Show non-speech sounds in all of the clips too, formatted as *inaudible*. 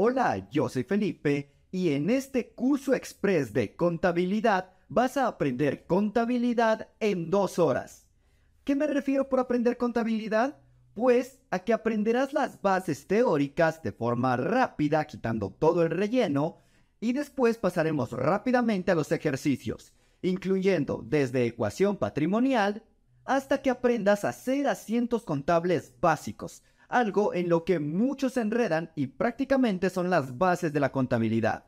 Hola, yo soy Felipe y en este curso express de contabilidad vas a aprender contabilidad en dos horas. ¿Qué me refiero por aprender contabilidad? Pues a que aprenderás las bases teóricas de forma rápida, quitando todo el relleno, y después pasaremos rápidamente a los ejercicios, incluyendo desde ecuación patrimonial hasta que aprendas a hacer asientos contables básicos, algo en lo que muchos se enredan y prácticamente son las bases de la contabilidad.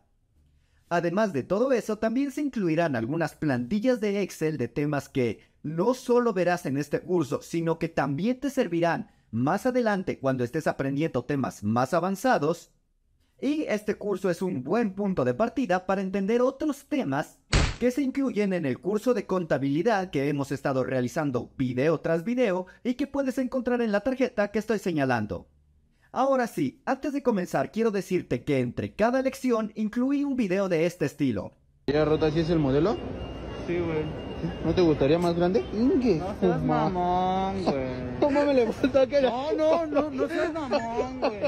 Además de todo eso, también se incluirán algunas plantillas de Excel de temas que no solo verás en este curso, sino que también te servirán más adelante cuando estés aprendiendo temas más avanzados. Y este curso es un buen punto de partida para entender otros temas que se incluyen en el curso de contabilidad que hemos estado realizando video tras video y que puedes encontrar en la tarjeta que estoy señalando. Ahora sí, antes de comenzar quiero decirte que entre cada lección incluí un video de este estilo. ¿Ya rota si es el modelo? Sí, güey. ¿No te gustaría más grande? Inge. No seas mamón, *laughs* güey. ¿Cómo me le falta que No, no, no, no seas mamón, güey.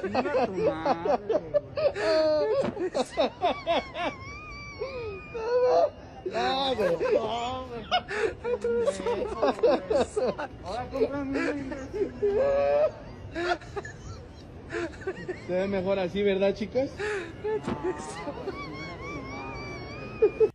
Chinga tu madre, güey. *laughs* Se ve mejor así, ¿verdad, chicas?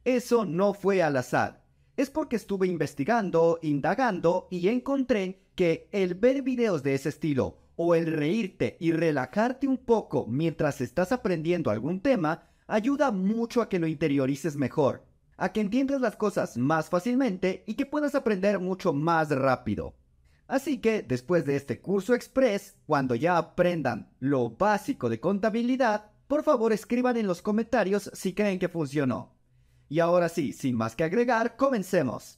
Eso no fue al azar. Es porque estuve investigando, indagando y encontré que el ver videos de ese estilo o el reírte y relajarte un poco mientras estás aprendiendo algún tema ayuda mucho a que lo interiorices mejor, a que entiendas las cosas más fácilmente y que puedas aprender mucho más rápido. Así que después de este curso express, cuando ya aprendan lo básico de contabilidad, por favor escriban en los comentarios si creen que funcionó. Y ahora sí, sin más que agregar, comencemos.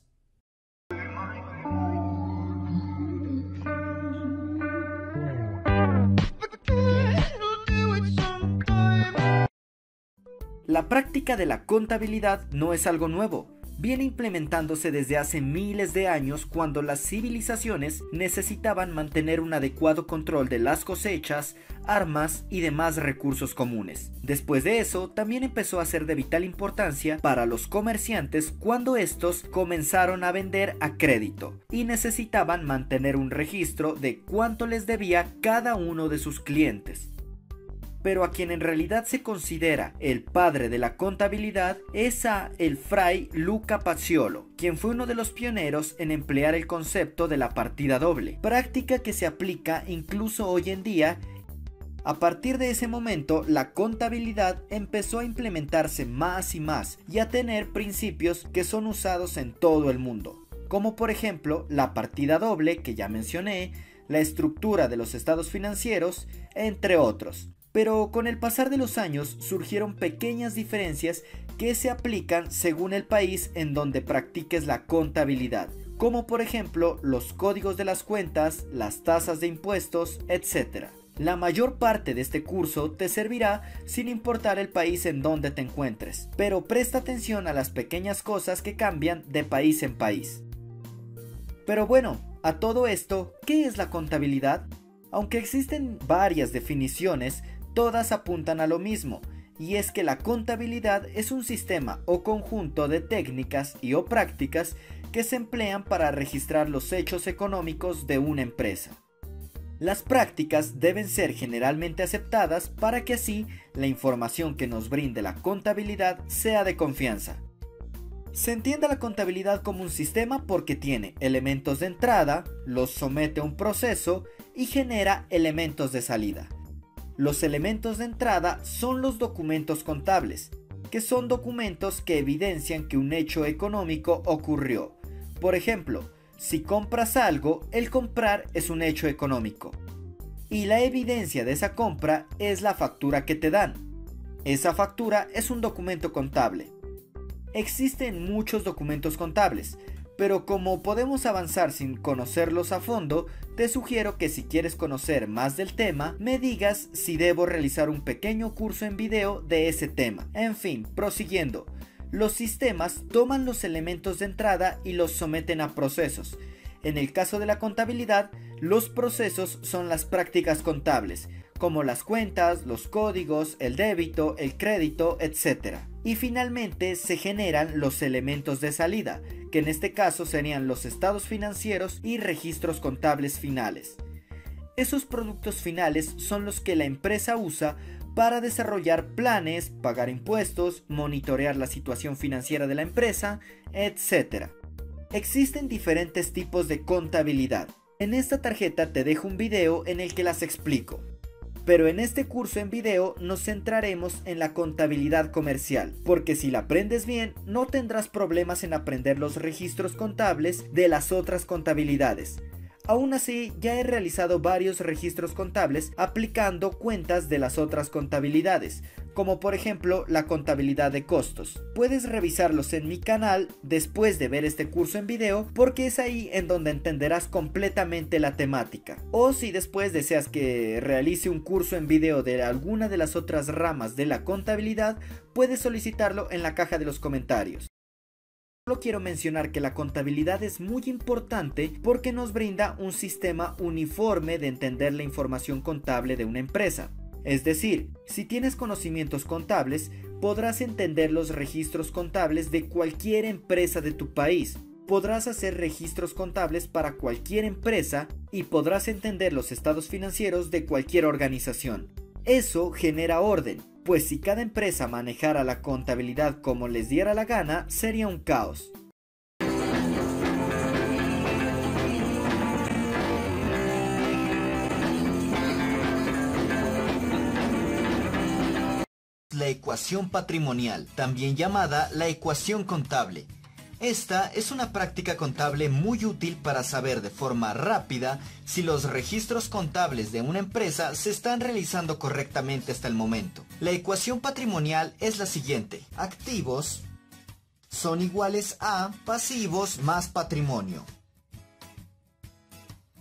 La práctica de la contabilidad no es algo nuevo. Viene implementándose desde hace miles de años cuando las civilizaciones necesitaban mantener un adecuado control de las cosechas, armas y demás recursos comunes. Después de eso, también empezó a ser de vital importancia para los comerciantes cuando estos comenzaron a vender a crédito y necesitaban mantener un registro de cuánto les debía cada uno de sus clientes pero a quien en realidad se considera el padre de la contabilidad es a el fray Luca Paciolo, quien fue uno de los pioneros en emplear el concepto de la partida doble, práctica que se aplica incluso hoy en día a partir de ese momento, la contabilidad empezó a implementarse más y más y a tener principios que son usados en todo el mundo, como por ejemplo la partida doble que ya mencioné, la estructura de los estados financieros, entre otros. Pero con el pasar de los años surgieron pequeñas diferencias que se aplican según el país en donde practiques la contabilidad, como por ejemplo los códigos de las cuentas, las tasas de impuestos, etc. La mayor parte de este curso te servirá sin importar el país en donde te encuentres, pero presta atención a las pequeñas cosas que cambian de país en país. Pero bueno, a todo esto, ¿qué es la contabilidad? Aunque existen varias definiciones, todas apuntan a lo mismo, y es que la contabilidad es un sistema o conjunto de técnicas y o prácticas que se emplean para registrar los hechos económicos de una empresa. Las prácticas deben ser generalmente aceptadas para que así la información que nos brinde la contabilidad sea de confianza. Se entiende la contabilidad como un sistema porque tiene elementos de entrada, los somete a un proceso y genera elementos de salida. Los elementos de entrada son los documentos contables, que son documentos que evidencian que un hecho económico ocurrió. Por ejemplo, si compras algo, el comprar es un hecho económico. Y la evidencia de esa compra es la factura que te dan. Esa factura es un documento contable. Existen muchos documentos contables, pero como podemos avanzar sin conocerlos a fondo, te sugiero que si quieres conocer más del tema, me digas si debo realizar un pequeño curso en video de ese tema. En fin, prosiguiendo. Los sistemas toman los elementos de entrada y los someten a procesos. En el caso de la contabilidad, los procesos son las prácticas contables, como las cuentas, los códigos, el débito, el crédito, etc. Y finalmente se generan los elementos de salida, que en este caso serían los estados financieros y registros contables finales. Esos productos finales son los que la empresa usa para desarrollar planes, pagar impuestos, monitorear la situación financiera de la empresa, etc. Existen diferentes tipos de contabilidad. En esta tarjeta te dejo un video en el que las explico. Pero en este curso en video nos centraremos en la contabilidad comercial, porque si la aprendes bien no tendrás problemas en aprender los registros contables de las otras contabilidades, Aún así, ya he realizado varios registros contables aplicando cuentas de las otras contabilidades, como por ejemplo la contabilidad de costos. Puedes revisarlos en mi canal después de ver este curso en video porque es ahí en donde entenderás completamente la temática. O si después deseas que realice un curso en video de alguna de las otras ramas de la contabilidad, puedes solicitarlo en la caja de los comentarios. Solo quiero mencionar que la contabilidad es muy importante porque nos brinda un sistema uniforme de entender la información contable de una empresa. Es decir, si tienes conocimientos contables, podrás entender los registros contables de cualquier empresa de tu país. Podrás hacer registros contables para cualquier empresa y podrás entender los estados financieros de cualquier organización. Eso genera orden, pues si cada empresa manejara la contabilidad como les diera la gana, sería un caos. La ecuación patrimonial, también llamada la ecuación contable, esta es una práctica contable muy útil para saber de forma rápida si los registros contables de una empresa se están realizando correctamente hasta el momento. La ecuación patrimonial es la siguiente. Activos son iguales a pasivos más patrimonio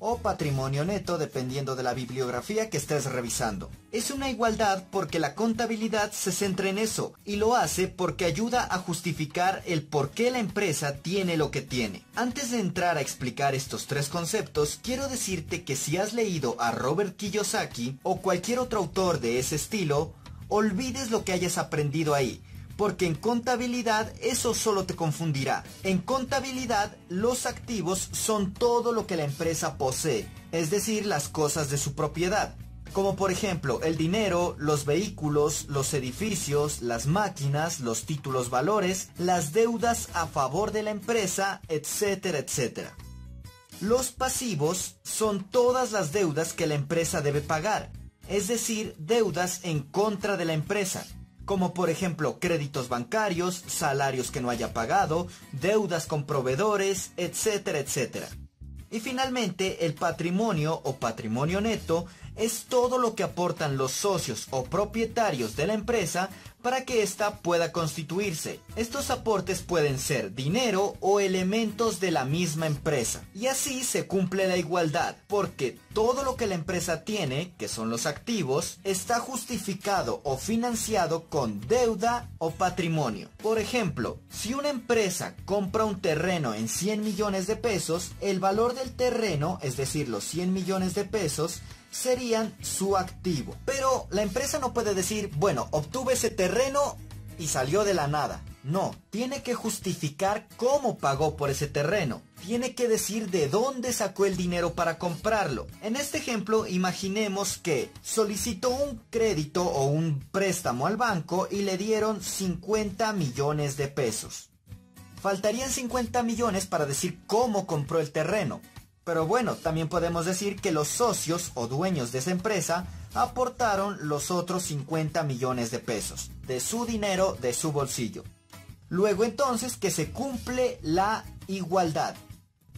o patrimonio neto dependiendo de la bibliografía que estés revisando. Es una igualdad porque la contabilidad se centra en eso y lo hace porque ayuda a justificar el por qué la empresa tiene lo que tiene. Antes de entrar a explicar estos tres conceptos, quiero decirte que si has leído a Robert Kiyosaki o cualquier otro autor de ese estilo, olvides lo que hayas aprendido ahí porque en contabilidad eso solo te confundirá. En contabilidad los activos son todo lo que la empresa posee, es decir, las cosas de su propiedad. Como por ejemplo el dinero, los vehículos, los edificios, las máquinas, los títulos valores, las deudas a favor de la empresa, etcétera, etcétera. Los pasivos son todas las deudas que la empresa debe pagar, es decir, deudas en contra de la empresa como por ejemplo créditos bancarios, salarios que no haya pagado, deudas con proveedores, etcétera, etcétera. Y finalmente, el patrimonio o patrimonio neto es todo lo que aportan los socios o propietarios de la empresa para que ésta pueda constituirse. Estos aportes pueden ser dinero o elementos de la misma empresa. Y así se cumple la igualdad, porque todo lo que la empresa tiene, que son los activos, está justificado o financiado con deuda o patrimonio. Por ejemplo, si una empresa compra un terreno en 100 millones de pesos, el valor del terreno, es decir, los 100 millones de pesos, serían su activo. Pero la empresa no puede decir, bueno, obtuve ese terreno y salió de la nada. No, tiene que justificar cómo pagó por ese terreno. Tiene que decir de dónde sacó el dinero para comprarlo. En este ejemplo, imaginemos que solicitó un crédito o un préstamo al banco y le dieron 50 millones de pesos. Faltarían 50 millones para decir cómo compró el terreno. Pero bueno, también podemos decir que los socios o dueños de esa empresa aportaron los otros 50 millones de pesos de su dinero, de su bolsillo. Luego entonces que se cumple la igualdad.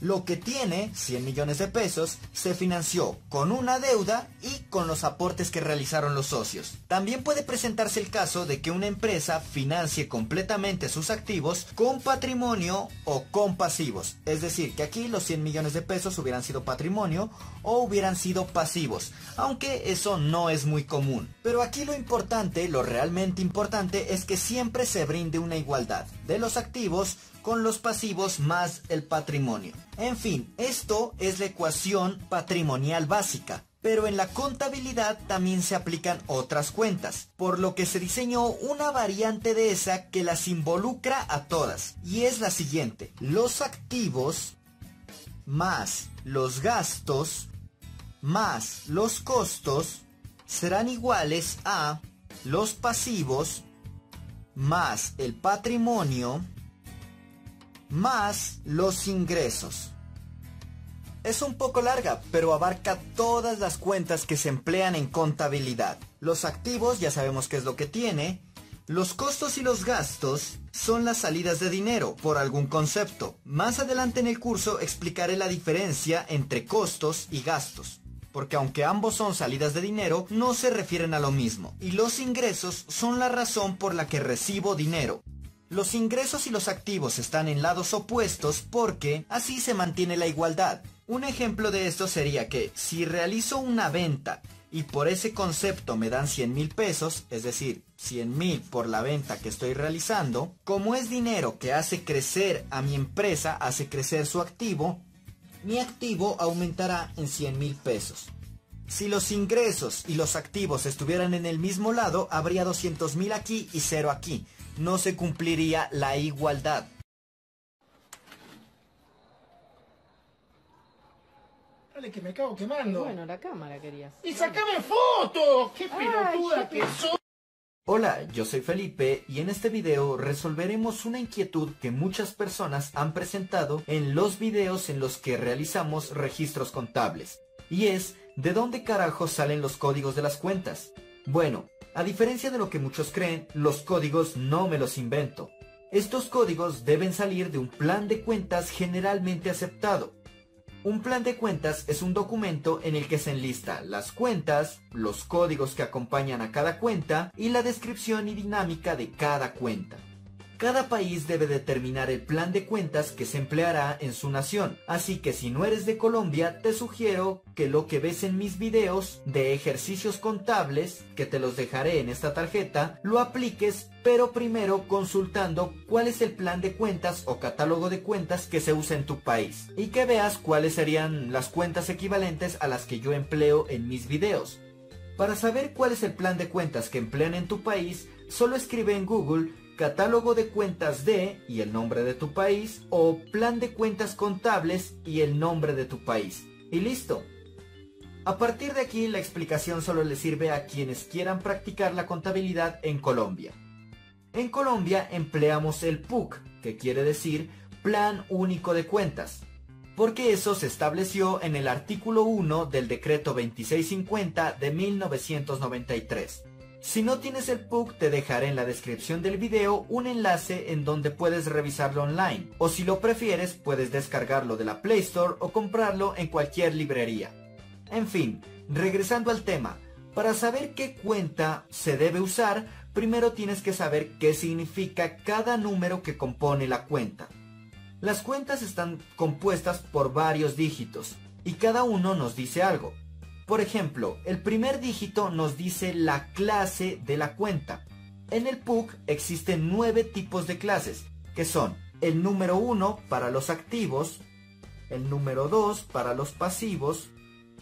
Lo que tiene, 100 millones de pesos, se financió con una deuda y con los aportes que realizaron los socios. También puede presentarse el caso de que una empresa financie completamente sus activos con patrimonio o con pasivos. Es decir, que aquí los 100 millones de pesos hubieran sido patrimonio o hubieran sido pasivos. Aunque eso no es muy común. Pero aquí lo importante, lo realmente importante, es que siempre se brinde una igualdad de los activos con los pasivos más el patrimonio. En fin, esto es la ecuación patrimonial básica. Pero en la contabilidad también se aplican otras cuentas, por lo que se diseñó una variante de esa que las involucra a todas, y es la siguiente. Los activos más los gastos más los costos serán iguales a los pasivos más el patrimonio más los ingresos. Es un poco larga, pero abarca todas las cuentas que se emplean en contabilidad. Los activos ya sabemos qué es lo que tiene. Los costos y los gastos son las salidas de dinero por algún concepto. Más adelante en el curso explicaré la diferencia entre costos y gastos. Porque aunque ambos son salidas de dinero, no se refieren a lo mismo. Y los ingresos son la razón por la que recibo dinero. Los ingresos y los activos están en lados opuestos porque así se mantiene la igualdad. Un ejemplo de esto sería que si realizo una venta y por ese concepto me dan 100 mil pesos, es decir, 100 mil por la venta que estoy realizando, como es dinero que hace crecer a mi empresa, hace crecer su activo, mi activo aumentará en 100 mil pesos. Si los ingresos y los activos estuvieran en el mismo lado, habría 200 mil aquí y cero aquí. No se cumpliría la igualdad. Dale, que me cago quemando. Bueno, la cámara querías. ¡Y sacame fotos! ¡Qué pelotuda que soy! Hola, yo soy Felipe y en este video resolveremos una inquietud que muchas personas han presentado en los videos en los que realizamos registros contables. Y es, ¿de dónde carajo salen los códigos de las cuentas? Bueno, a diferencia de lo que muchos creen, los códigos no me los invento. Estos códigos deben salir de un plan de cuentas generalmente aceptado, un plan de cuentas es un documento en el que se enlista las cuentas, los códigos que acompañan a cada cuenta y la descripción y dinámica de cada cuenta. Cada país debe determinar el plan de cuentas que se empleará en su nación, así que si no eres de Colombia, te sugiero que lo que ves en mis videos de ejercicios contables, que te los dejaré en esta tarjeta, lo apliques, pero primero consultando cuál es el plan de cuentas o catálogo de cuentas que se usa en tu país, y que veas cuáles serían las cuentas equivalentes a las que yo empleo en mis videos. Para saber cuál es el plan de cuentas que emplean en tu país, solo escribe en Google catálogo de cuentas de y el nombre de tu país o plan de cuentas contables y el nombre de tu país. Y listo. A partir de aquí la explicación solo le sirve a quienes quieran practicar la contabilidad en Colombia. En Colombia empleamos el PUC, que quiere decir Plan Único de Cuentas, porque eso se estableció en el artículo 1 del decreto 2650 de 1993. Si no tienes el PUC te dejaré en la descripción del video un enlace en donde puedes revisarlo online o si lo prefieres puedes descargarlo de la Play Store o comprarlo en cualquier librería. En fin, regresando al tema, para saber qué cuenta se debe usar, primero tienes que saber qué significa cada número que compone la cuenta. Las cuentas están compuestas por varios dígitos y cada uno nos dice algo. Por ejemplo, el primer dígito nos dice la clase de la cuenta. En el PUC existen nueve tipos de clases, que son el número 1 para los activos, el número 2 para los pasivos,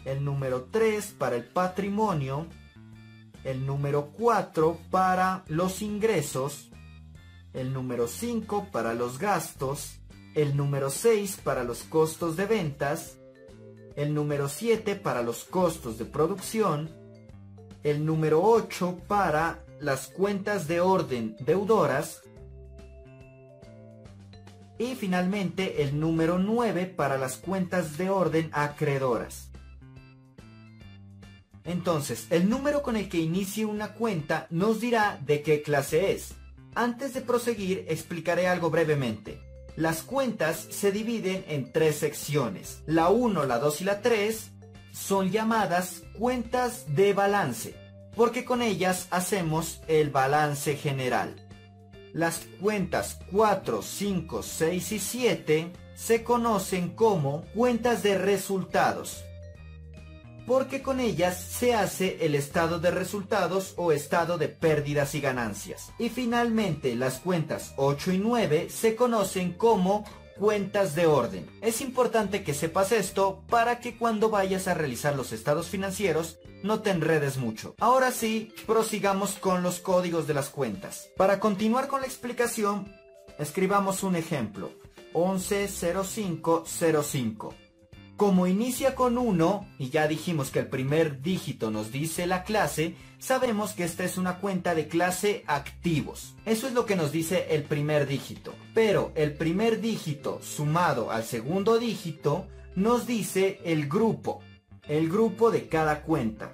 el número 3 para el patrimonio, el número 4 para los ingresos, el número 5 para los gastos, el número 6 para los costos de ventas, el número 7 para los costos de producción, el número 8 para las cuentas de orden deudoras y finalmente el número 9 para las cuentas de orden acreedoras. Entonces, el número con el que inicie una cuenta nos dirá de qué clase es. Antes de proseguir, explicaré algo brevemente. Las cuentas se dividen en tres secciones. La 1, la 2 y la 3 son llamadas cuentas de balance, porque con ellas hacemos el balance general. Las cuentas 4, 5, 6 y 7 se conocen como cuentas de resultados, porque con ellas se hace el estado de resultados o estado de pérdidas y ganancias. Y finalmente las cuentas 8 y 9 se conocen como cuentas de orden. Es importante que sepas esto para que cuando vayas a realizar los estados financieros no te enredes mucho. Ahora sí, prosigamos con los códigos de las cuentas. Para continuar con la explicación, escribamos un ejemplo. 110505. Como inicia con 1, y ya dijimos que el primer dígito nos dice la clase, sabemos que esta es una cuenta de clase activos. Eso es lo que nos dice el primer dígito. Pero el primer dígito sumado al segundo dígito nos dice el grupo, el grupo de cada cuenta.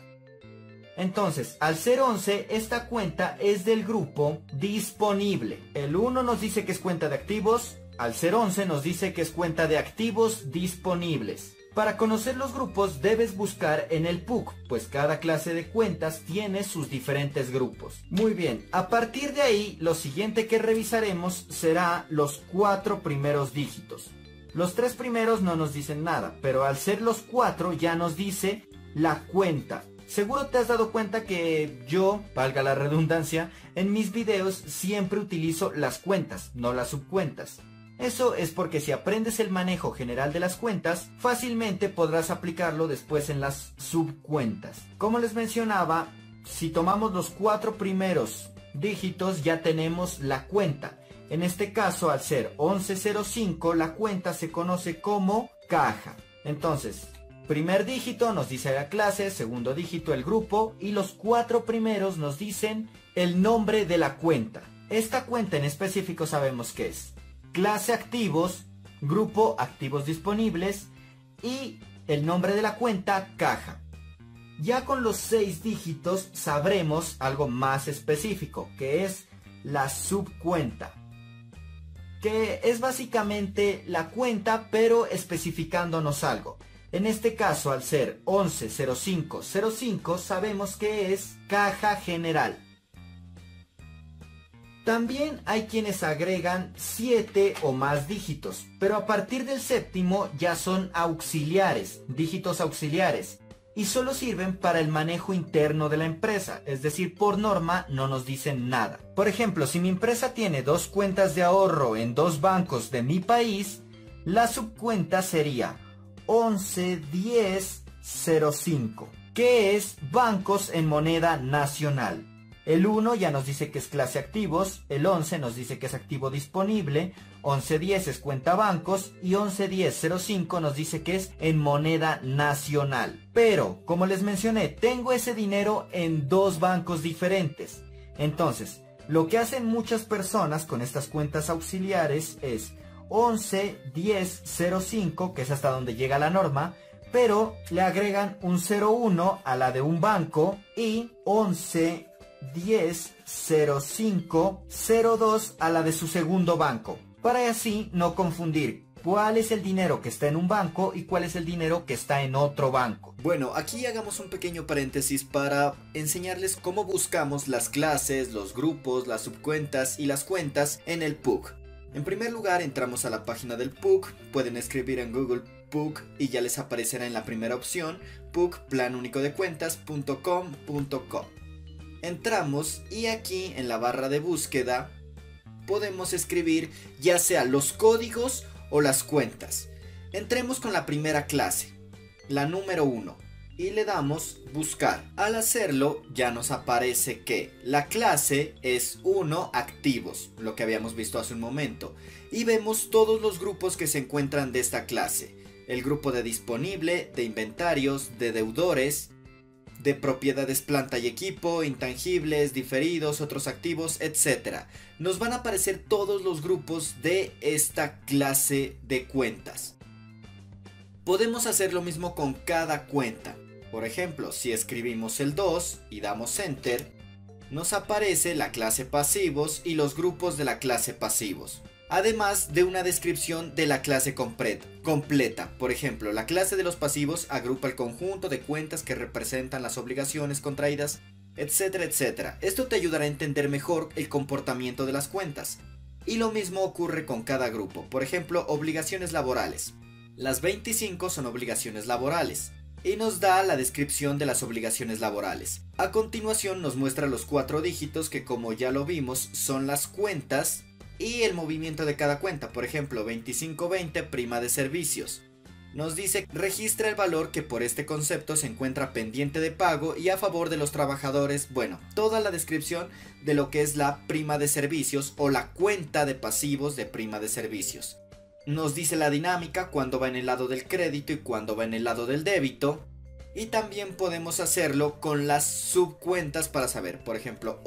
Entonces, al ser 11, esta cuenta es del grupo disponible. El 1 nos dice que es cuenta de activos, al ser 11 nos dice que es cuenta de activos disponibles. Para conocer los grupos debes buscar en el PUC, pues cada clase de cuentas tiene sus diferentes grupos. Muy bien, a partir de ahí lo siguiente que revisaremos será los cuatro primeros dígitos. Los tres primeros no nos dicen nada, pero al ser los cuatro ya nos dice la cuenta. Seguro te has dado cuenta que yo, valga la redundancia, en mis videos siempre utilizo las cuentas, no las subcuentas. Eso es porque si aprendes el manejo general de las cuentas, fácilmente podrás aplicarlo después en las subcuentas. Como les mencionaba, si tomamos los cuatro primeros dígitos ya tenemos la cuenta. En este caso, al ser 1105, la cuenta se conoce como caja. Entonces, primer dígito nos dice la clase, segundo dígito el grupo y los cuatro primeros nos dicen el nombre de la cuenta. Esta cuenta en específico sabemos que es clase activos, grupo activos disponibles y el nombre de la cuenta caja. Ya con los seis dígitos sabremos algo más específico, que es la subcuenta. Que es básicamente la cuenta, pero especificándonos algo. En este caso, al ser 110505, sabemos que es caja general. También hay quienes agregan 7 o más dígitos, pero a partir del séptimo ya son auxiliares, dígitos auxiliares, y solo sirven para el manejo interno de la empresa, es decir, por norma no nos dicen nada. Por ejemplo, si mi empresa tiene dos cuentas de ahorro en dos bancos de mi país, la subcuenta sería 111005, que es bancos en moneda nacional. El 1 ya nos dice que es clase activos, el 11 nos dice que es activo disponible, 1110 es cuenta bancos y 111005 nos dice que es en moneda nacional. Pero, como les mencioné, tengo ese dinero en dos bancos diferentes. Entonces, lo que hacen muchas personas con estas cuentas auxiliares es 111005, que es hasta donde llega la norma, pero le agregan un 01 a la de un banco y 11 10 05 02 a la de su segundo banco, para así no confundir cuál es el dinero que está en un banco y cuál es el dinero que está en otro banco. Bueno, aquí hagamos un pequeño paréntesis para enseñarles cómo buscamos las clases, los grupos, las subcuentas y las cuentas en el PUC. En primer lugar entramos a la página del PUC, pueden escribir en Google PUC y ya les aparecerá en la primera opción pucplanunicodecuentas.com.com entramos y aquí en la barra de búsqueda podemos escribir ya sea los códigos o las cuentas. Entremos con la primera clase, la número 1, y le damos buscar. Al hacerlo ya nos aparece que la clase es 1 activos, lo que habíamos visto hace un momento, y vemos todos los grupos que se encuentran de esta clase. El grupo de disponible, de inventarios, de deudores, de propiedades planta y equipo, intangibles, diferidos, otros activos, etc. Nos van a aparecer todos los grupos de esta clase de cuentas. Podemos hacer lo mismo con cada cuenta. Por ejemplo, si escribimos el 2 y damos enter, nos aparece la clase pasivos y los grupos de la clase pasivos además de una descripción de la clase completa. Por ejemplo, la clase de los pasivos agrupa el conjunto de cuentas que representan las obligaciones contraídas, etcétera, etcétera. Esto te ayudará a entender mejor el comportamiento de las cuentas. Y lo mismo ocurre con cada grupo. Por ejemplo, obligaciones laborales. Las 25 son obligaciones laborales y nos da la descripción de las obligaciones laborales. A continuación nos muestra los cuatro dígitos que como ya lo vimos son las cuentas y el movimiento de cada cuenta. Por ejemplo, 2520 prima de servicios. Nos dice registra el valor que por este concepto se encuentra pendiente de pago y a favor de los trabajadores. Bueno, toda la descripción de lo que es la prima de servicios o la cuenta de pasivos de prima de servicios. Nos dice la dinámica cuando va en el lado del crédito y cuando va en el lado del débito. Y también podemos hacerlo con las subcuentas para saber, por ejemplo,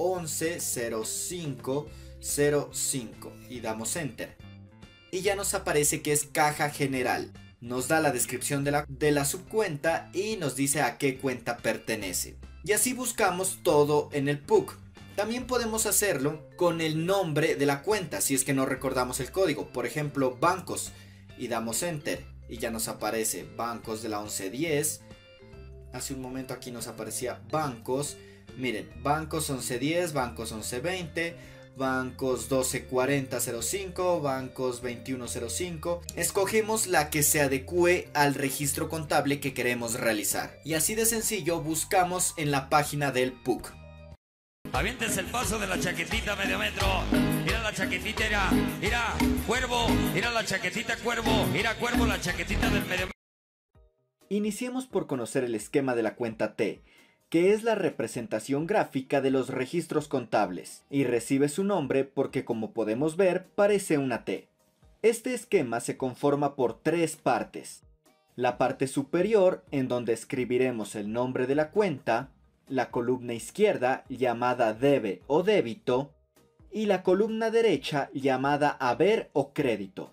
110505 y damos enter. Y ya nos aparece que es caja general. Nos da la descripción de la, de la subcuenta y nos dice a qué cuenta pertenece. Y así buscamos todo en el PUC. También podemos hacerlo con el nombre de la cuenta si es que no recordamos el código. Por ejemplo, bancos. Y damos enter. Y ya nos aparece bancos de la 1110. Hace un momento aquí nos aparecía bancos. Miren, bancos 1110, bancos 1120, bancos 124005, bancos 2105. Escogemos la que se adecue al registro contable que queremos realizar. Y así de sencillo buscamos en la página del PUC. Avientes el paso de la chaquetita medio metro. Mira la chaquetita, mira, mira, cuervo, mira la chaquetita, cuervo, mira, cuervo, la chaquetita del medio metro. Iniciemos por conocer el esquema de la cuenta T, que es la representación gráfica de los registros contables, y recibe su nombre porque como podemos ver parece una T. Este esquema se conforma por tres partes. La parte superior, en donde escribiremos el nombre de la cuenta, la columna izquierda llamada debe o débito y la columna derecha llamada haber o crédito.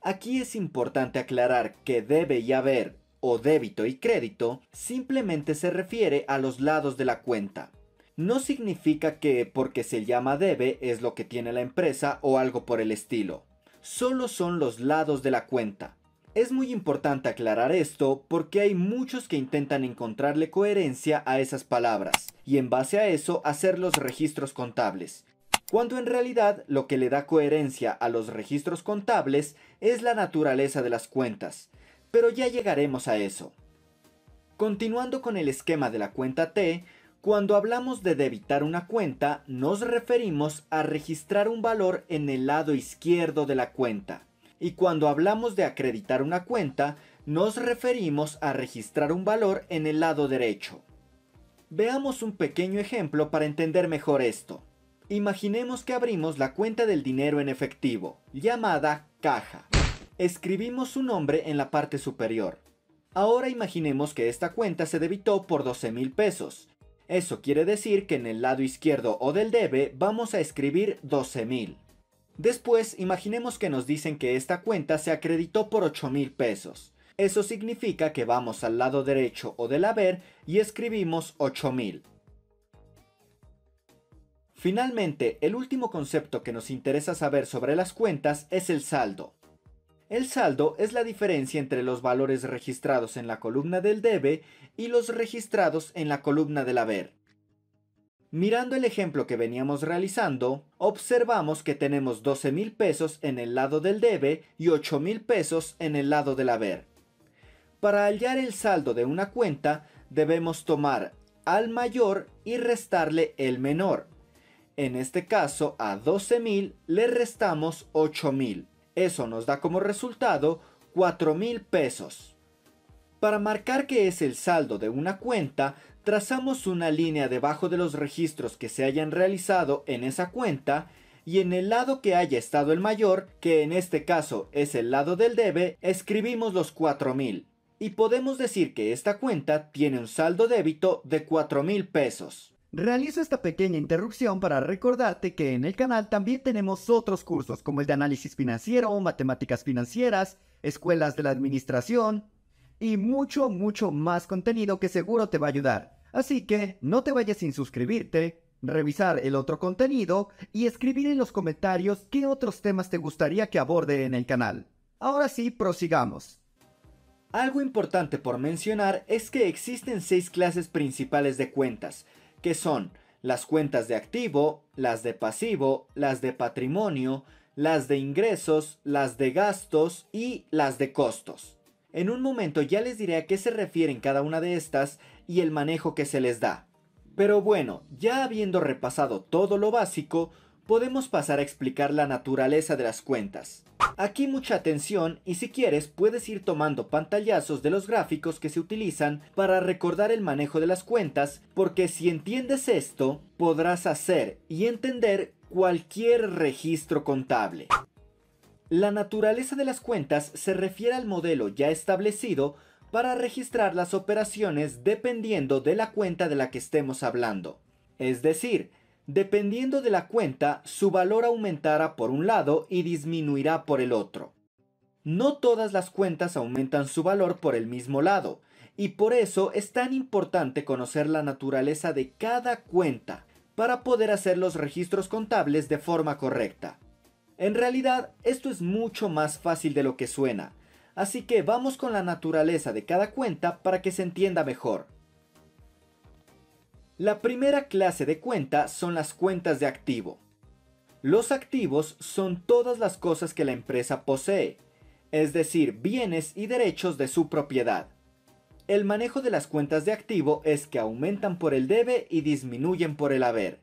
Aquí es importante aclarar que debe y haber o débito y crédito simplemente se refiere a los lados de la cuenta. No significa que porque se llama debe es lo que tiene la empresa o algo por el estilo. Solo son los lados de la cuenta. Es muy importante aclarar esto porque hay muchos que intentan encontrarle coherencia a esas palabras y en base a eso hacer los registros contables, cuando en realidad lo que le da coherencia a los registros contables es la naturaleza de las cuentas, pero ya llegaremos a eso. Continuando con el esquema de la cuenta T, cuando hablamos de debitar una cuenta nos referimos a registrar un valor en el lado izquierdo de la cuenta y cuando hablamos de acreditar una cuenta, nos referimos a registrar un valor en el lado derecho. Veamos un pequeño ejemplo para entender mejor esto. Imaginemos que abrimos la cuenta del dinero en efectivo, llamada caja. Escribimos su nombre en la parte superior. Ahora imaginemos que esta cuenta se debitó por 12 mil pesos. Eso quiere decir que en el lado izquierdo o del debe vamos a escribir 12 mil. Después, imaginemos que nos dicen que esta cuenta se acreditó por 8 mil pesos. Eso significa que vamos al lado derecho o del haber y escribimos 8 mil. Finalmente, el último concepto que nos interesa saber sobre las cuentas es el saldo. El saldo es la diferencia entre los valores registrados en la columna del debe y los registrados en la columna del haber. Mirando el ejemplo que veníamos realizando, observamos que tenemos 12 mil pesos en el lado del debe y 8 mil pesos en el lado del haber. Para hallar el saldo de una cuenta, debemos tomar al mayor y restarle el menor. En este caso, a 12 mil le restamos 8 mil. Eso nos da como resultado 4 mil pesos. Para marcar que es el saldo de una cuenta, trazamos una línea debajo de los registros que se hayan realizado en esa cuenta y en el lado que haya estado el mayor, que en este caso es el lado del debe, escribimos los 4000. Y podemos decir que esta cuenta tiene un saldo débito de 4000 pesos. Realizo esta pequeña interrupción para recordarte que en el canal también tenemos otros cursos como el de análisis financiero, matemáticas financieras, escuelas de la administración y mucho, mucho más contenido que seguro te va a ayudar. Así que no te vayas sin suscribirte, revisar el otro contenido y escribir en los comentarios qué otros temas te gustaría que aborde en el canal. Ahora sí, prosigamos. Algo importante por mencionar es que existen seis clases principales de cuentas, que son las cuentas de activo, las de pasivo, las de patrimonio, las de ingresos, las de gastos y las de costos. En un momento ya les diré a qué se refieren cada una de estas y el manejo que se les da. Pero bueno, ya habiendo repasado todo lo básico, podemos pasar a explicar la naturaleza de las cuentas. Aquí mucha atención y si quieres puedes ir tomando pantallazos de los gráficos que se utilizan para recordar el manejo de las cuentas porque si entiendes esto podrás hacer y entender cualquier registro contable. La naturaleza de las cuentas se refiere al modelo ya establecido para registrar las operaciones dependiendo de la cuenta de la que estemos hablando. Es decir, dependiendo de la cuenta, su valor aumentará por un lado y disminuirá por el otro. No todas las cuentas aumentan su valor por el mismo lado, y por eso es tan importante conocer la naturaleza de cada cuenta para poder hacer los registros contables de forma correcta. En realidad, esto es mucho más fácil de lo que suena, así que vamos con la naturaleza de cada cuenta para que se entienda mejor. La primera clase de cuenta son las cuentas de activo. Los activos son todas las cosas que la empresa posee, es decir, bienes y derechos de su propiedad. El manejo de las cuentas de activo es que aumentan por el debe y disminuyen por el haber.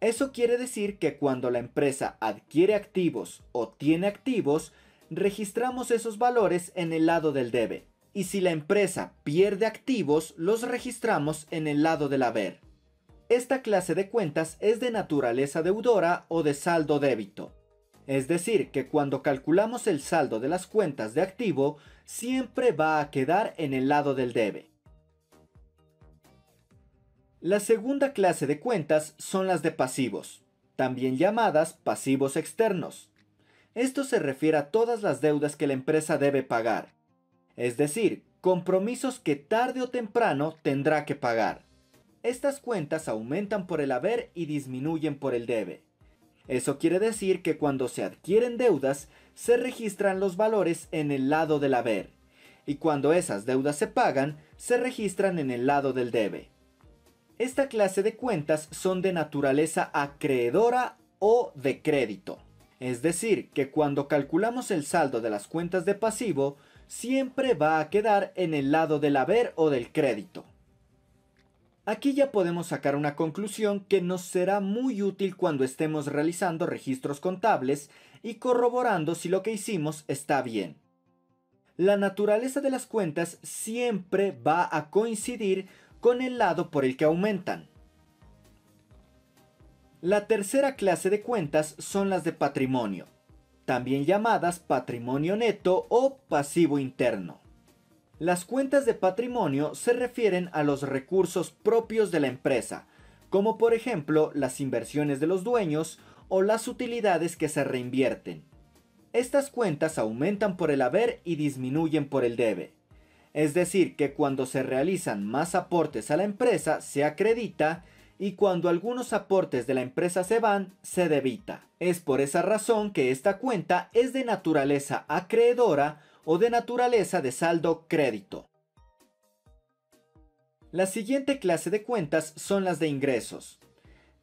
Eso quiere decir que cuando la empresa adquiere activos o tiene activos, registramos esos valores en el lado del debe y si la empresa pierde activos, los registramos en el lado del haber. Esta clase de cuentas es de naturaleza deudora o de saldo débito. Es decir, que cuando calculamos el saldo de las cuentas de activo, siempre va a quedar en el lado del debe. La segunda clase de cuentas son las de pasivos, también llamadas pasivos externos. Esto se refiere a todas las deudas que la empresa debe pagar, es decir, compromisos que tarde o temprano tendrá que pagar. Estas cuentas aumentan por el haber y disminuyen por el debe. Eso quiere decir que cuando se adquieren deudas, se registran los valores en el lado del haber, y cuando esas deudas se pagan, se registran en el lado del debe. Esta clase de cuentas son de naturaleza acreedora o de crédito. Es decir, que cuando calculamos el saldo de las cuentas de pasivo, siempre va a quedar en el lado del haber o del crédito. Aquí ya podemos sacar una conclusión que nos será muy útil cuando estemos realizando registros contables y corroborando si lo que hicimos está bien. La naturaleza de las cuentas siempre va a coincidir con el lado por el que aumentan. La tercera clase de cuentas son las de patrimonio también llamadas patrimonio neto o pasivo interno. Las cuentas de patrimonio se refieren a los recursos propios de la empresa, como por ejemplo las inversiones de los dueños o las utilidades que se reinvierten. Estas cuentas aumentan por el haber y disminuyen por el debe. Es decir, que cuando se realizan más aportes a la empresa se acredita y cuando algunos aportes de la empresa se van, se debita. Es por esa razón que esta cuenta es de naturaleza acreedora o de naturaleza de saldo crédito. La siguiente clase de cuentas son las de ingresos.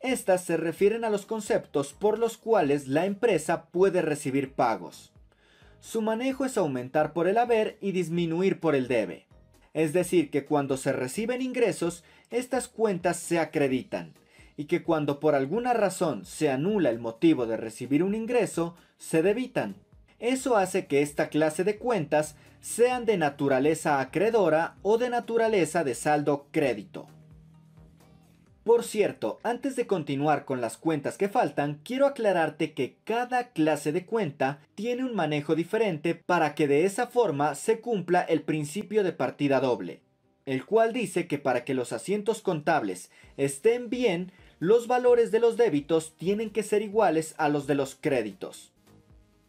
Estas se refieren a los conceptos por los cuales la empresa puede recibir pagos. Su manejo es aumentar por el haber y disminuir por el debe. Es decir, que cuando se reciben ingresos, estas cuentas se acreditan y que cuando por alguna razón se anula el motivo de recibir un ingreso, se debitan. Eso hace que esta clase de cuentas sean de naturaleza acreedora o de naturaleza de saldo crédito. Por cierto, antes de continuar con las cuentas que faltan, quiero aclararte que cada clase de cuenta tiene un manejo diferente para que de esa forma se cumpla el principio de partida doble, el cual dice que para que los asientos contables estén bien, los valores de los débitos tienen que ser iguales a los de los créditos.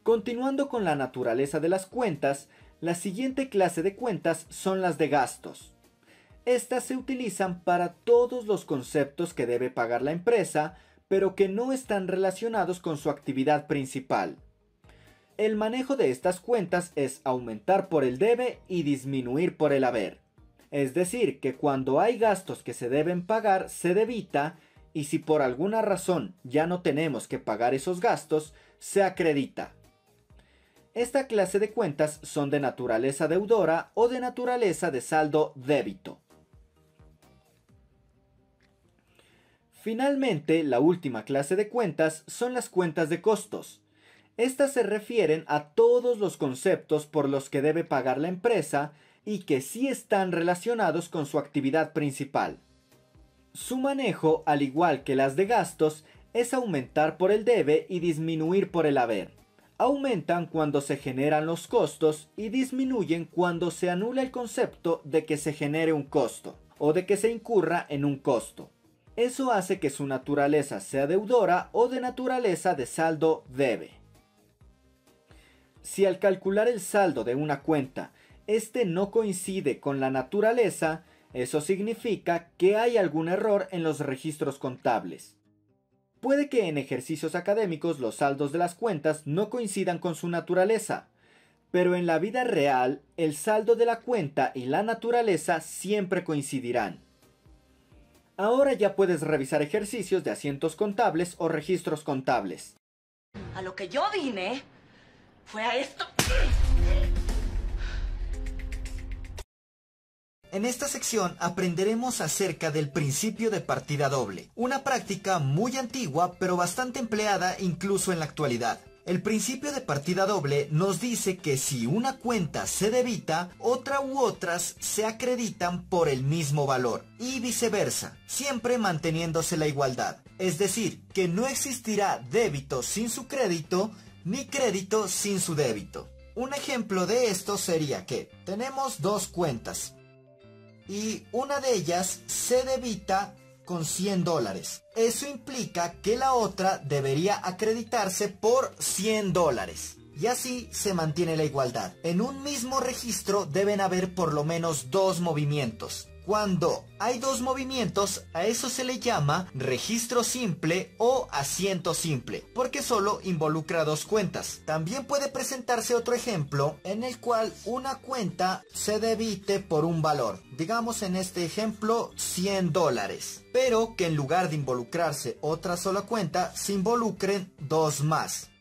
Continuando con la naturaleza de las cuentas, la siguiente clase de cuentas son las de gastos. Estas se utilizan para todos los conceptos que debe pagar la empresa, pero que no están relacionados con su actividad principal. El manejo de estas cuentas es aumentar por el debe y disminuir por el haber. Es decir, que cuando hay gastos que se deben pagar, se debita, y si por alguna razón ya no tenemos que pagar esos gastos, se acredita. Esta clase de cuentas son de naturaleza deudora o de naturaleza de saldo débito. Finalmente, la última clase de cuentas son las cuentas de costos. Estas se refieren a todos los conceptos por los que debe pagar la empresa y que sí están relacionados con su actividad principal. Su manejo, al igual que las de gastos, es aumentar por el debe y disminuir por el haber. Aumentan cuando se generan los costos y disminuyen cuando se anula el concepto de que se genere un costo o de que se incurra en un costo. Eso hace que su naturaleza sea deudora o de naturaleza de saldo debe. Si al calcular el saldo de una cuenta, este no coincide con la naturaleza, eso significa que hay algún error en los registros contables. Puede que en ejercicios académicos los saldos de las cuentas no coincidan con su naturaleza, pero en la vida real el saldo de la cuenta y la naturaleza siempre coincidirán. Ahora ya puedes revisar ejercicios de asientos contables o registros contables. A lo que yo vine fue a esto. En esta sección aprenderemos acerca del principio de partida doble, una práctica muy antigua pero bastante empleada incluso en la actualidad. El principio de partida doble nos dice que si una cuenta se debita, otra u otras se acreditan por el mismo valor y viceversa, siempre manteniéndose la igualdad. Es decir, que no existirá débito sin su crédito ni crédito sin su débito. Un ejemplo de esto sería que tenemos dos cuentas, y una de ellas se debita con 100 dólares. Eso implica que la otra debería acreditarse por 100 dólares. Y así se mantiene la igualdad. En un mismo registro deben haber por lo menos dos movimientos. Cuando hay dos movimientos, a eso se le llama registro simple o asiento simple, porque solo involucra dos cuentas. También puede presentarse otro ejemplo en el cual una cuenta se debite por un valor, digamos en este ejemplo 100 dólares, pero que en lugar de involucrarse otra sola cuenta, se involucren dos más.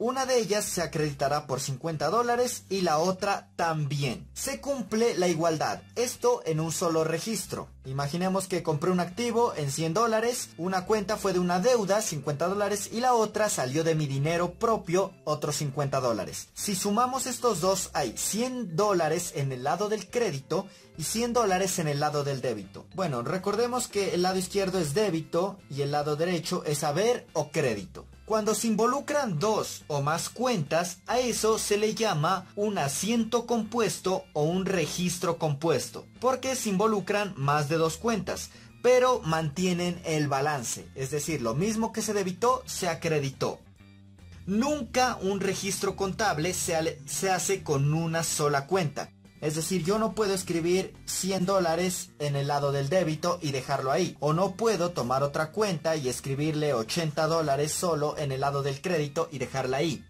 Una de ellas se acreditará por 50 dólares y la otra también. Se cumple la igualdad, esto en un solo registro. Imaginemos que compré un activo en 100 dólares, una cuenta fue de una deuda, 50 dólares, y la otra salió de mi dinero propio, otros 50 dólares. Si sumamos estos dos, hay 100 dólares en el lado del crédito y 100 dólares en el lado del débito. Bueno, recordemos que el lado izquierdo es débito y el lado derecho es haber o crédito. Cuando se involucran dos o más cuentas, a eso se le llama un asiento compuesto o un registro compuesto, porque se involucran más de dos cuentas, pero mantienen el balance, es decir, lo mismo que se debitó se acreditó. Nunca un registro contable se, se hace con una sola cuenta. Es decir, yo no puedo escribir 100 dólares en el lado del débito y dejarlo ahí. O no puedo tomar otra cuenta y escribirle 80 dólares solo en el lado del crédito y dejarla ahí.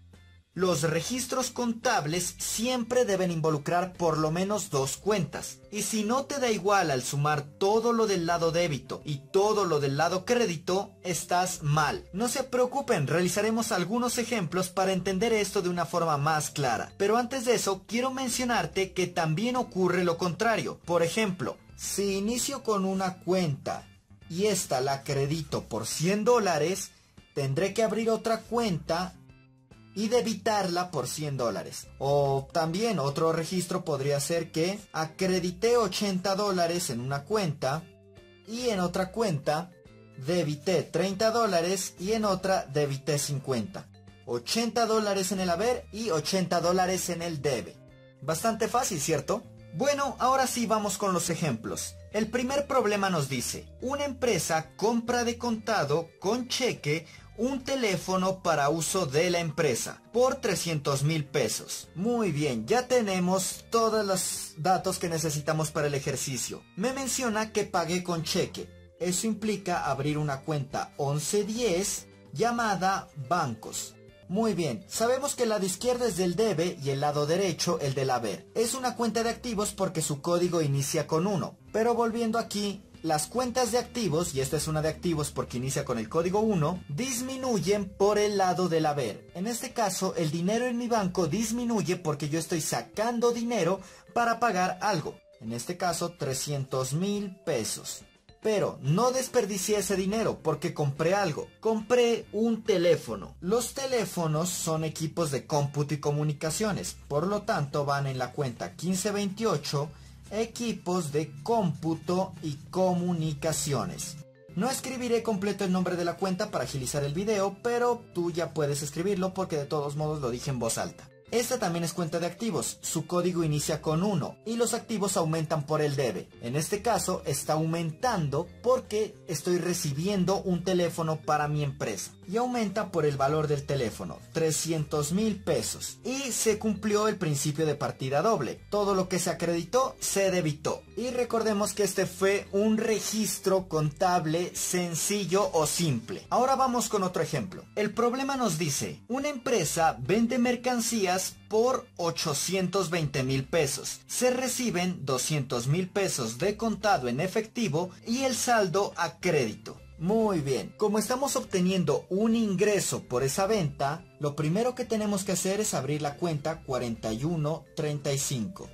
Los registros contables siempre deben involucrar por lo menos dos cuentas. Y si no te da igual al sumar todo lo del lado débito y todo lo del lado crédito, estás mal. No se preocupen, realizaremos algunos ejemplos para entender esto de una forma más clara. Pero antes de eso, quiero mencionarte que también ocurre lo contrario. Por ejemplo, si inicio con una cuenta y esta la acredito por 100 dólares, tendré que abrir otra cuenta y debitarla por 100 dólares. O también otro registro podría ser que acredité 80 dólares en una cuenta y en otra cuenta debité 30 dólares y en otra debité 50. 80 dólares en el haber y 80 dólares en el debe. Bastante fácil, ¿cierto? Bueno, ahora sí vamos con los ejemplos. El primer problema nos dice, una empresa compra de contado con cheque un teléfono para uso de la empresa por 300 mil pesos. Muy bien, ya tenemos todos los datos que necesitamos para el ejercicio. Me menciona que pagué con cheque. Eso implica abrir una cuenta 1110 llamada bancos. Muy bien, sabemos que el lado izquierdo es del debe y el lado derecho el del haber. Es una cuenta de activos porque su código inicia con 1. Pero volviendo aquí, las cuentas de activos, y esta es una de activos porque inicia con el código 1, disminuyen por el lado del haber. En este caso, el dinero en mi banco disminuye porque yo estoy sacando dinero para pagar algo. En este caso, 300 mil pesos. Pero no desperdicié ese dinero porque compré algo. Compré un teléfono. Los teléfonos son equipos de cómputo y comunicaciones. Por lo tanto van en la cuenta 1528 equipos de cómputo y comunicaciones. No escribiré completo el nombre de la cuenta para agilizar el video, pero tú ya puedes escribirlo porque de todos modos lo dije en voz alta. Esta también es cuenta de activos, su código inicia con 1 y los activos aumentan por el debe. En este caso está aumentando porque estoy recibiendo un teléfono para mi empresa y aumenta por el valor del teléfono, 300 mil pesos. Y se cumplió el principio de partida doble, todo lo que se acreditó se debitó. Y recordemos que este fue un registro contable sencillo o simple. Ahora vamos con otro ejemplo. El problema nos dice, una empresa vende mercancías por 820 mil pesos. Se reciben 200 mil pesos de contado en efectivo y el saldo a crédito. Muy bien, como estamos obteniendo un ingreso por esa venta, lo primero que tenemos que hacer es abrir la cuenta 4135.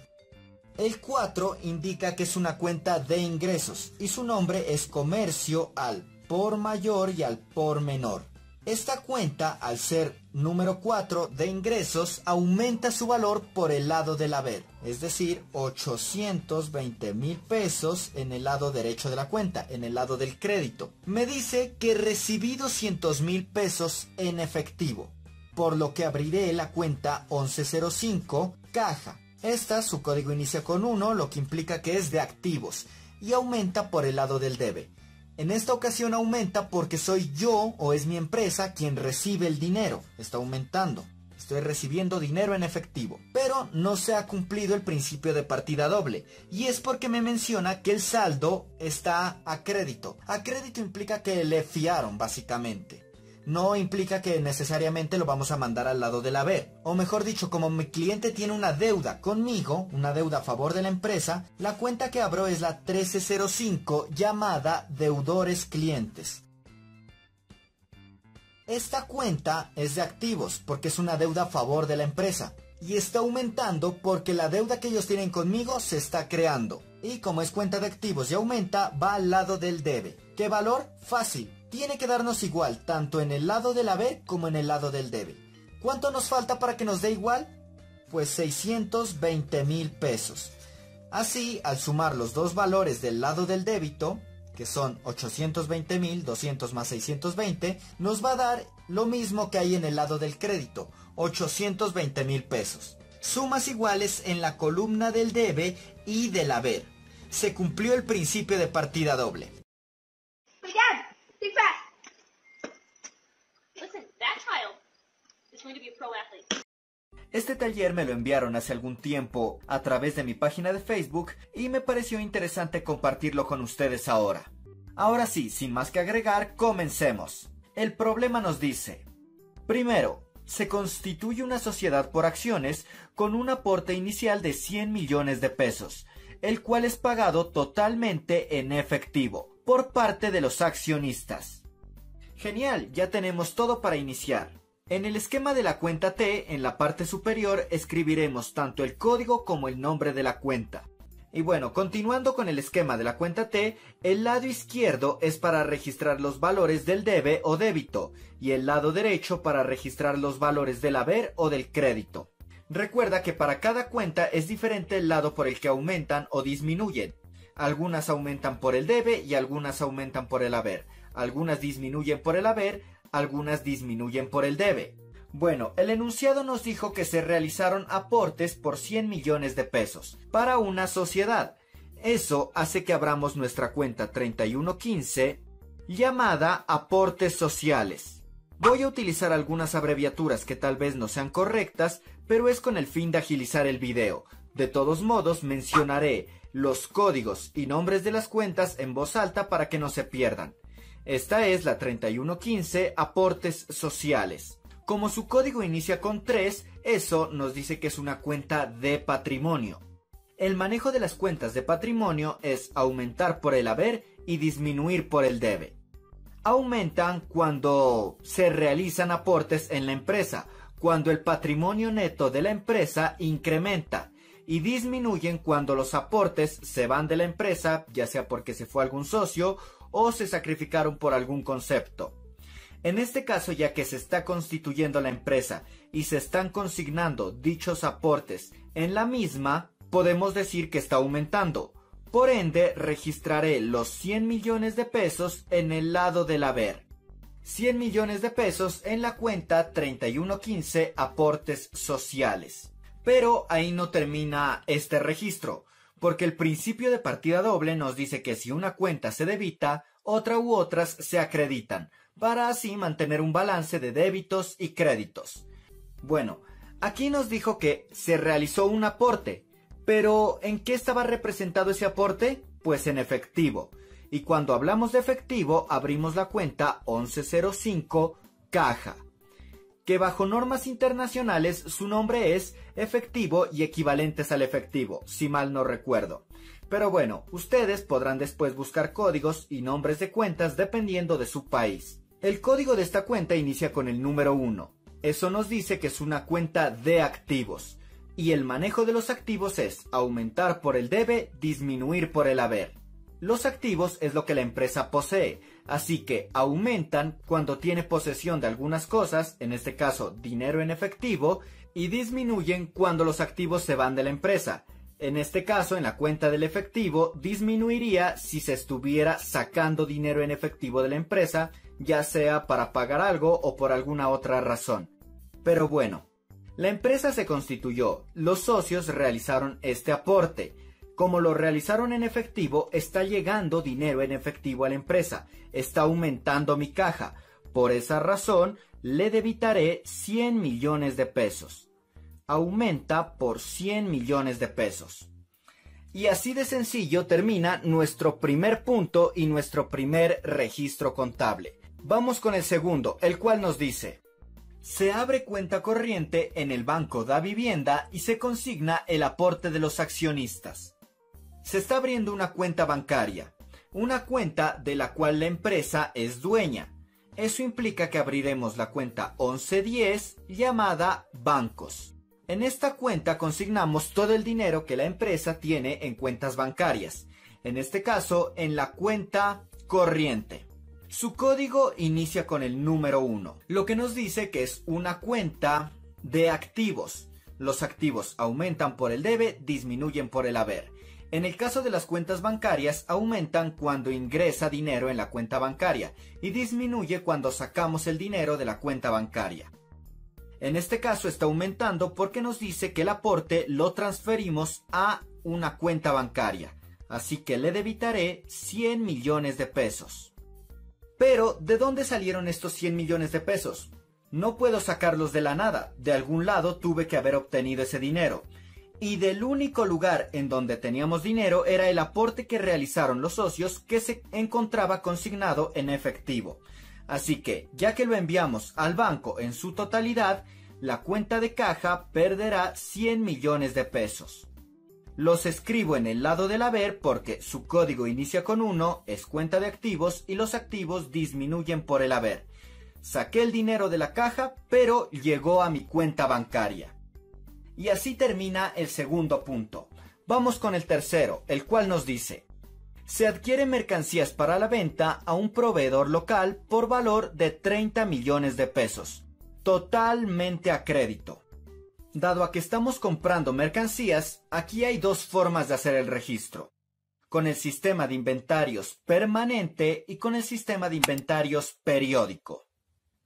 El 4 indica que es una cuenta de ingresos y su nombre es comercio al por mayor y al por menor. Esta cuenta, al ser número 4 de ingresos, aumenta su valor por el lado del haber, es decir, 820 mil pesos en el lado derecho de la cuenta, en el lado del crédito. Me dice que recibí 200 mil pesos en efectivo, por lo que abriré la cuenta 1105 caja. Esta, su código inicia con 1, lo que implica que es de activos, y aumenta por el lado del debe. En esta ocasión aumenta porque soy yo o es mi empresa quien recibe el dinero. Está aumentando. Estoy recibiendo dinero en efectivo. Pero no se ha cumplido el principio de partida doble. Y es porque me menciona que el saldo está a crédito. A crédito implica que le fiaron básicamente no implica que necesariamente lo vamos a mandar al lado del haber. O mejor dicho, como mi cliente tiene una deuda conmigo, una deuda a favor de la empresa, la cuenta que abro es la 1305 llamada deudores clientes. Esta cuenta es de activos porque es una deuda a favor de la empresa y está aumentando porque la deuda que ellos tienen conmigo se está creando. Y como es cuenta de activos y aumenta, va al lado del debe. ¿Qué valor? Fácil tiene que darnos igual, tanto en el lado del haber como en el lado del debe. ¿Cuánto nos falta para que nos dé igual? Pues 620 mil pesos. Así, al sumar los dos valores del lado del débito, que son 820 mil, 200 más 620, nos va a dar lo mismo que hay en el lado del crédito, 820 mil pesos. Sumas iguales en la columna del debe y del haber. Se cumplió el principio de partida doble. Este taller me lo enviaron hace algún tiempo a través de mi página de Facebook y me pareció interesante compartirlo con ustedes ahora. Ahora sí, sin más que agregar, comencemos. El problema nos dice, primero, se constituye una sociedad por acciones con un aporte inicial de 100 millones de pesos, el cual es pagado totalmente en efectivo por parte de los accionistas. Genial, ya tenemos todo para iniciar. En el esquema de la cuenta T, en la parte superior, escribiremos tanto el código como el nombre de la cuenta. Y bueno, continuando con el esquema de la cuenta T, el lado izquierdo es para registrar los valores del debe o débito y el lado derecho para registrar los valores del haber o del crédito. Recuerda que para cada cuenta es diferente el lado por el que aumentan o disminuyen. Algunas aumentan por el debe y algunas aumentan por el haber. Algunas disminuyen por el haber, algunas disminuyen por el debe. Bueno, el enunciado nos dijo que se realizaron aportes por 100 millones de pesos para una sociedad. Eso hace que abramos nuestra cuenta 3115 llamada aportes sociales. Voy a utilizar algunas abreviaturas que tal vez no sean correctas, pero es con el fin de agilizar el video. De todos modos, mencionaré los códigos y nombres de las cuentas en voz alta para que no se pierdan. Esta es la 3115 aportes sociales. Como su código inicia con 3, eso nos dice que es una cuenta de patrimonio. El manejo de las cuentas de patrimonio es aumentar por el haber y disminuir por el debe. Aumentan cuando se realizan aportes en la empresa, cuando el patrimonio neto de la empresa incrementa y disminuyen cuando los aportes se van de la empresa, ya sea porque se fue algún socio o se sacrificaron por algún concepto. En este caso, ya que se está constituyendo la empresa y se están consignando dichos aportes en la misma, podemos decir que está aumentando. Por ende, registraré los 100 millones de pesos en el lado del haber. 100 millones de pesos en la cuenta 3115 aportes sociales. Pero ahí no termina este registro, porque el principio de partida doble nos dice que si una cuenta se debita, otra u otras se acreditan, para así mantener un balance de débitos y créditos. Bueno, aquí nos dijo que se realizó un aporte, pero ¿en qué estaba representado ese aporte? Pues en efectivo. Y cuando hablamos de efectivo, abrimos la cuenta 1105 caja, que bajo normas internacionales su nombre es efectivo y equivalentes al efectivo, si mal no recuerdo. Pero bueno, ustedes podrán después buscar códigos y nombres de cuentas dependiendo de su país. El código de esta cuenta inicia con el número 1. Eso nos dice que es una cuenta de activos. Y el manejo de los activos es aumentar por el debe, disminuir por el haber. Los activos es lo que la empresa posee, así que aumentan cuando tiene posesión de algunas cosas, en este caso dinero en efectivo, y disminuyen cuando los activos se van de la empresa. En este caso, en la cuenta del efectivo, disminuiría si se estuviera sacando dinero en efectivo de la empresa ya sea para pagar algo o por alguna otra razón. Pero bueno, la empresa se constituyó, los socios realizaron este aporte. Como lo realizaron en efectivo, está llegando dinero en efectivo a la empresa, está aumentando mi caja. Por esa razón, le debitaré 100 millones de pesos. Aumenta por 100 millones de pesos. Y así de sencillo termina nuestro primer punto y nuestro primer registro contable. Vamos con el segundo, el cual nos dice, se abre cuenta corriente en el Banco da Vivienda y se consigna el aporte de los accionistas. Se está abriendo una cuenta bancaria, una cuenta de la cual la empresa es dueña. Eso implica que abriremos la cuenta 1110 llamada bancos. En esta cuenta consignamos todo el dinero que la empresa tiene en cuentas bancarias, en este caso en la cuenta corriente. Su código inicia con el número 1, lo que nos dice que es una cuenta de activos. Los activos aumentan por el debe, disminuyen por el haber. En el caso de las cuentas bancarias, aumentan cuando ingresa dinero en la cuenta bancaria y disminuye cuando sacamos el dinero de la cuenta bancaria. En este caso está aumentando porque nos dice que el aporte lo transferimos a una cuenta bancaria, así que le debitaré 100 millones de pesos. Pero, ¿de dónde salieron estos 100 millones de pesos? No puedo sacarlos de la nada, de algún lado tuve que haber obtenido ese dinero. Y del único lugar en donde teníamos dinero era el aporte que realizaron los socios que se encontraba consignado en efectivo. Así que, ya que lo enviamos al banco en su totalidad, la cuenta de caja perderá 100 millones de pesos. Los escribo en el lado del haber porque su código inicia con 1, es cuenta de activos y los activos disminuyen por el haber. Saqué el dinero de la caja, pero llegó a mi cuenta bancaria. Y así termina el segundo punto. Vamos con el tercero, el cual nos dice, se adquieren mercancías para la venta a un proveedor local por valor de 30 millones de pesos, totalmente a crédito. Dado a que estamos comprando mercancías, aquí hay dos formas de hacer el registro. Con el sistema de inventarios permanente y con el sistema de inventarios periódico.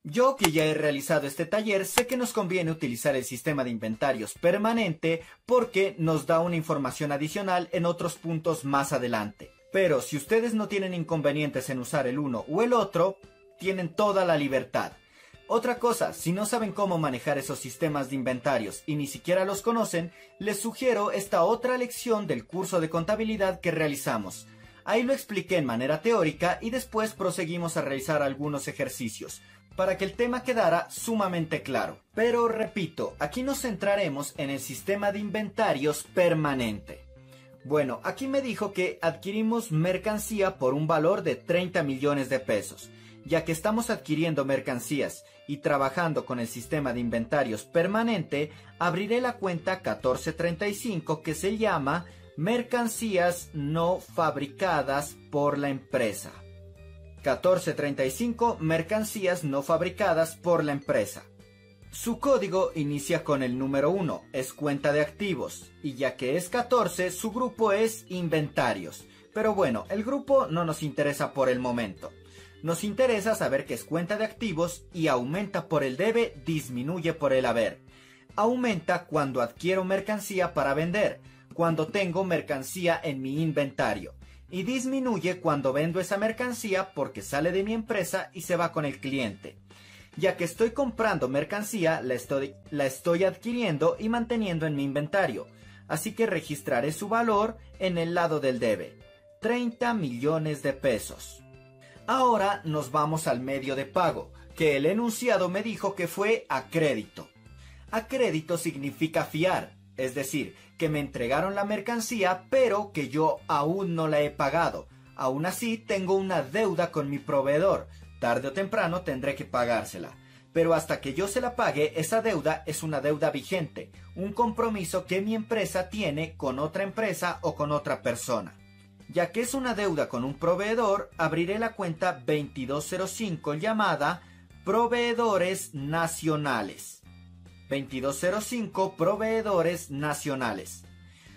Yo que ya he realizado este taller sé que nos conviene utilizar el sistema de inventarios permanente porque nos da una información adicional en otros puntos más adelante. Pero si ustedes no tienen inconvenientes en usar el uno o el otro, tienen toda la libertad. Otra cosa, si no saben cómo manejar esos sistemas de inventarios y ni siquiera los conocen, les sugiero esta otra lección del curso de contabilidad que realizamos. Ahí lo expliqué en manera teórica y después proseguimos a realizar algunos ejercicios, para que el tema quedara sumamente claro. Pero repito, aquí nos centraremos en el sistema de inventarios permanente. Bueno, aquí me dijo que adquirimos mercancía por un valor de 30 millones de pesos ya que estamos adquiriendo mercancías y trabajando con el sistema de inventarios permanente, abriré la cuenta 1435 que se llama Mercancías no fabricadas por la empresa. 1435 Mercancías no fabricadas por la empresa. Su código inicia con el número 1, es cuenta de activos, y ya que es 14, su grupo es inventarios. Pero bueno, el grupo no nos interesa por el momento. Nos interesa saber que es cuenta de activos y aumenta por el debe, disminuye por el haber. Aumenta cuando adquiero mercancía para vender, cuando tengo mercancía en mi inventario. Y disminuye cuando vendo esa mercancía porque sale de mi empresa y se va con el cliente. Ya que estoy comprando mercancía, la estoy, la estoy adquiriendo y manteniendo en mi inventario. Así que registraré su valor en el lado del debe. 30 millones de pesos. Ahora nos vamos al medio de pago, que el enunciado me dijo que fue a crédito. A crédito significa fiar, es decir, que me entregaron la mercancía pero que yo aún no la he pagado. Aún así tengo una deuda con mi proveedor, tarde o temprano tendré que pagársela. Pero hasta que yo se la pague, esa deuda es una deuda vigente, un compromiso que mi empresa tiene con otra empresa o con otra persona. Ya que es una deuda con un proveedor, abriré la cuenta 2205 llamada Proveedores Nacionales. 2205 Proveedores Nacionales.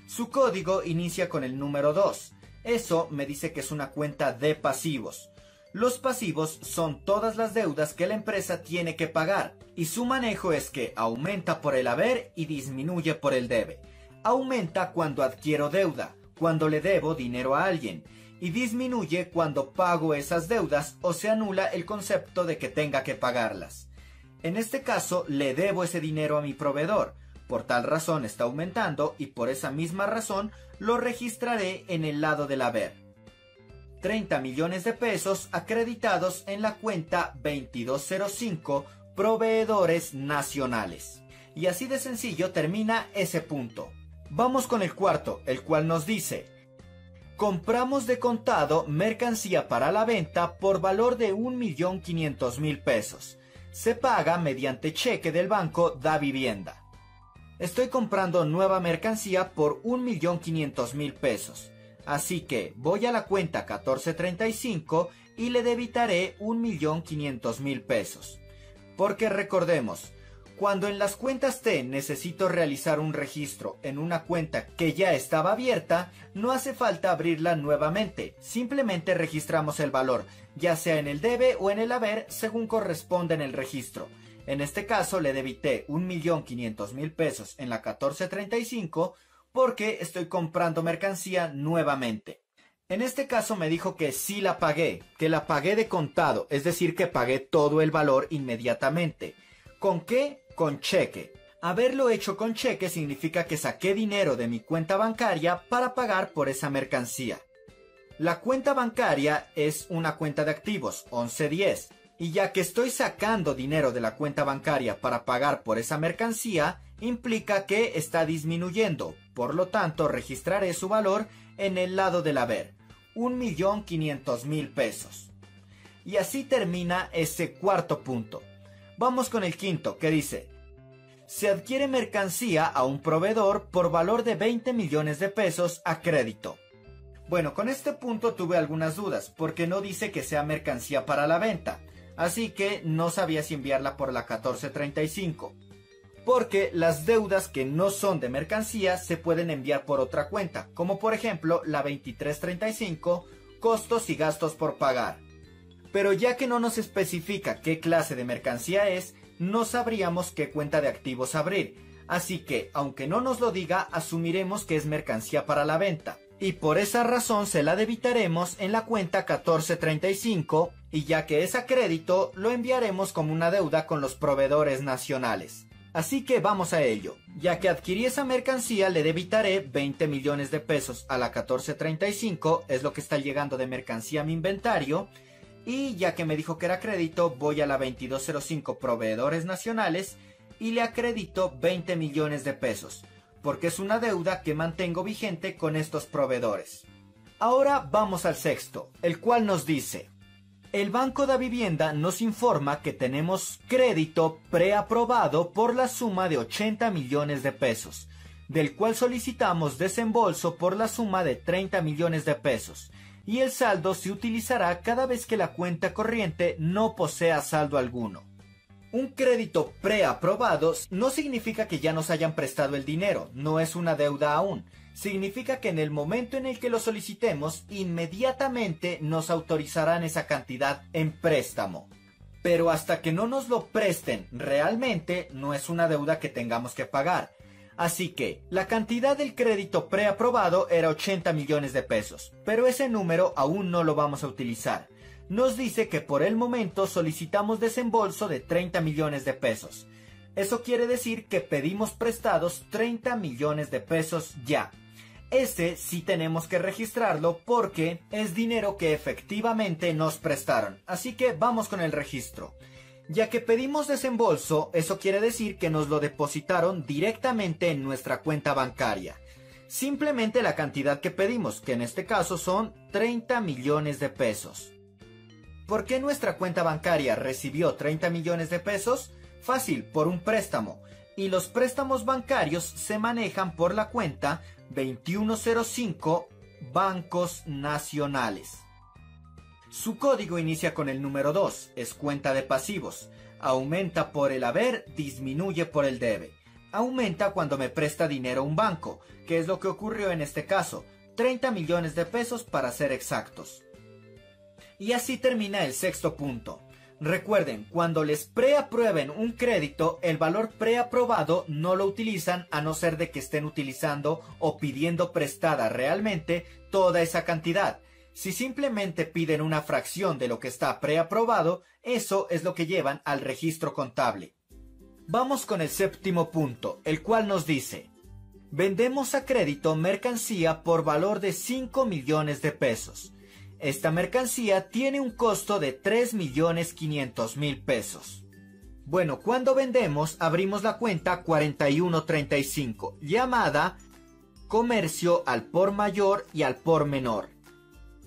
Su código inicia con el número 2. Eso me dice que es una cuenta de pasivos. Los pasivos son todas las deudas que la empresa tiene que pagar y su manejo es que aumenta por el haber y disminuye por el debe. Aumenta cuando adquiero deuda, cuando le debo dinero a alguien y disminuye cuando pago esas deudas o se anula el concepto de que tenga que pagarlas. En este caso le debo ese dinero a mi proveedor, por tal razón está aumentando y por esa misma razón lo registraré en el lado del haber. 30 millones de pesos acreditados en la cuenta 2205 Proveedores Nacionales. Y así de sencillo termina ese punto. Vamos con el cuarto, el cual nos dice, compramos de contado mercancía para la venta por valor de 1.500.000 pesos. Se paga mediante cheque del banco Da Vivienda. Estoy comprando nueva mercancía por 1.500.000 pesos. Así que voy a la cuenta 1435 y le debitaré 1.500.000 pesos. Porque recordemos, cuando en las cuentas T necesito realizar un registro en una cuenta que ya estaba abierta, no hace falta abrirla nuevamente, simplemente registramos el valor, ya sea en el debe o en el haber según corresponde en el registro. En este caso le debité 1.500.000 pesos en la 1435 porque estoy comprando mercancía nuevamente. En este caso me dijo que sí la pagué, que la pagué de contado, es decir, que pagué todo el valor inmediatamente. ¿Con qué? Con cheque. Haberlo hecho con cheque significa que saqué dinero de mi cuenta bancaria para pagar por esa mercancía. La cuenta bancaria es una cuenta de activos, 1110, y ya que estoy sacando dinero de la cuenta bancaria para pagar por esa mercancía, implica que está disminuyendo, por lo tanto registraré su valor en el lado del haber, 1.500.000 pesos. Y así termina ese cuarto punto. Vamos con el quinto, que dice, se adquiere mercancía a un proveedor por valor de 20 millones de pesos a crédito. Bueno, con este punto tuve algunas dudas, porque no dice que sea mercancía para la venta, así que no sabía si enviarla por la 1435. Porque las deudas que no son de mercancía se pueden enviar por otra cuenta, como por ejemplo la 2335, costos y gastos por pagar. Pero ya que no nos especifica qué clase de mercancía es, no sabríamos qué cuenta de activos abrir. Así que, aunque no nos lo diga, asumiremos que es mercancía para la venta. Y por esa razón se la debitaremos en la cuenta 1435 y ya que es a crédito, lo enviaremos como una deuda con los proveedores nacionales. Así que vamos a ello. Ya que adquirí esa mercancía, le debitaré 20 millones de pesos a la 1435, es lo que está llegando de mercancía a mi inventario, y ya que me dijo que era crédito, voy a la 2205 Proveedores Nacionales y le acredito 20 millones de pesos, porque es una deuda que mantengo vigente con estos proveedores. Ahora vamos al sexto, el cual nos dice, El Banco de Vivienda nos informa que tenemos crédito preaprobado por la suma de 80 millones de pesos, del cual solicitamos desembolso por la suma de 30 millones de pesos, y el saldo se utilizará cada vez que la cuenta corriente no posea saldo alguno. Un crédito preaprobado no significa que ya nos hayan prestado el dinero, no es una deuda aún, significa que en el momento en el que lo solicitemos, inmediatamente nos autorizarán esa cantidad en préstamo. Pero hasta que no nos lo presten realmente, no es una deuda que tengamos que pagar. Así que, la cantidad del crédito preaprobado era 80 millones de pesos, pero ese número aún no lo vamos a utilizar. Nos dice que por el momento solicitamos desembolso de 30 millones de pesos. Eso quiere decir que pedimos prestados 30 millones de pesos ya. Ese sí tenemos que registrarlo porque es dinero que efectivamente nos prestaron. Así que vamos con el registro. Ya que pedimos desembolso, eso quiere decir que nos lo depositaron directamente en nuestra cuenta bancaria. Simplemente la cantidad que pedimos, que en este caso son 30 millones de pesos. ¿Por qué nuestra cuenta bancaria recibió 30 millones de pesos? Fácil, por un préstamo. Y los préstamos bancarios se manejan por la cuenta 2105 Bancos Nacionales. Su código inicia con el número 2, es cuenta de pasivos. Aumenta por el haber, disminuye por el debe. Aumenta cuando me presta dinero un banco, que es lo que ocurrió en este caso, 30 millones de pesos para ser exactos. Y así termina el sexto punto. Recuerden, cuando les preaprueben un crédito, el valor preaprobado no lo utilizan a no ser de que estén utilizando o pidiendo prestada realmente toda esa cantidad. Si simplemente piden una fracción de lo que está preaprobado, eso es lo que llevan al registro contable. Vamos con el séptimo punto, el cual nos dice, vendemos a crédito mercancía por valor de 5 millones de pesos. Esta mercancía tiene un costo de 3.500.000 pesos. Bueno, cuando vendemos abrimos la cuenta 4135, llamada Comercio al por mayor y al por menor.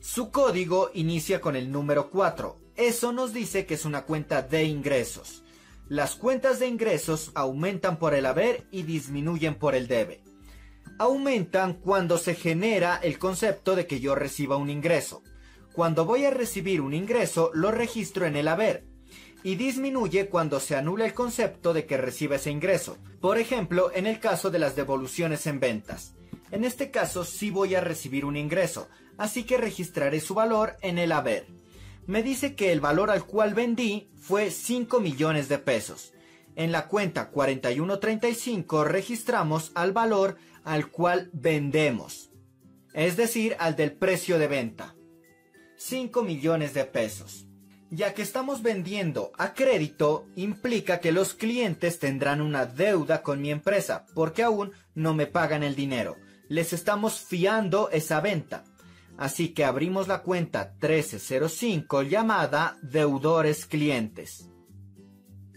Su código inicia con el número 4. Eso nos dice que es una cuenta de ingresos. Las cuentas de ingresos aumentan por el haber y disminuyen por el debe. Aumentan cuando se genera el concepto de que yo reciba un ingreso. Cuando voy a recibir un ingreso, lo registro en el haber. Y disminuye cuando se anula el concepto de que recibe ese ingreso. Por ejemplo, en el caso de las devoluciones en ventas. En este caso sí voy a recibir un ingreso, así que registraré su valor en el haber. Me dice que el valor al cual vendí fue 5 millones de pesos. En la cuenta 4135 registramos al valor al cual vendemos, es decir, al del precio de venta. 5 millones de pesos. Ya que estamos vendiendo a crédito, implica que los clientes tendrán una deuda con mi empresa, porque aún no me pagan el dinero. Les estamos fiando esa venta. Así que abrimos la cuenta 1305 llamada Deudores Clientes.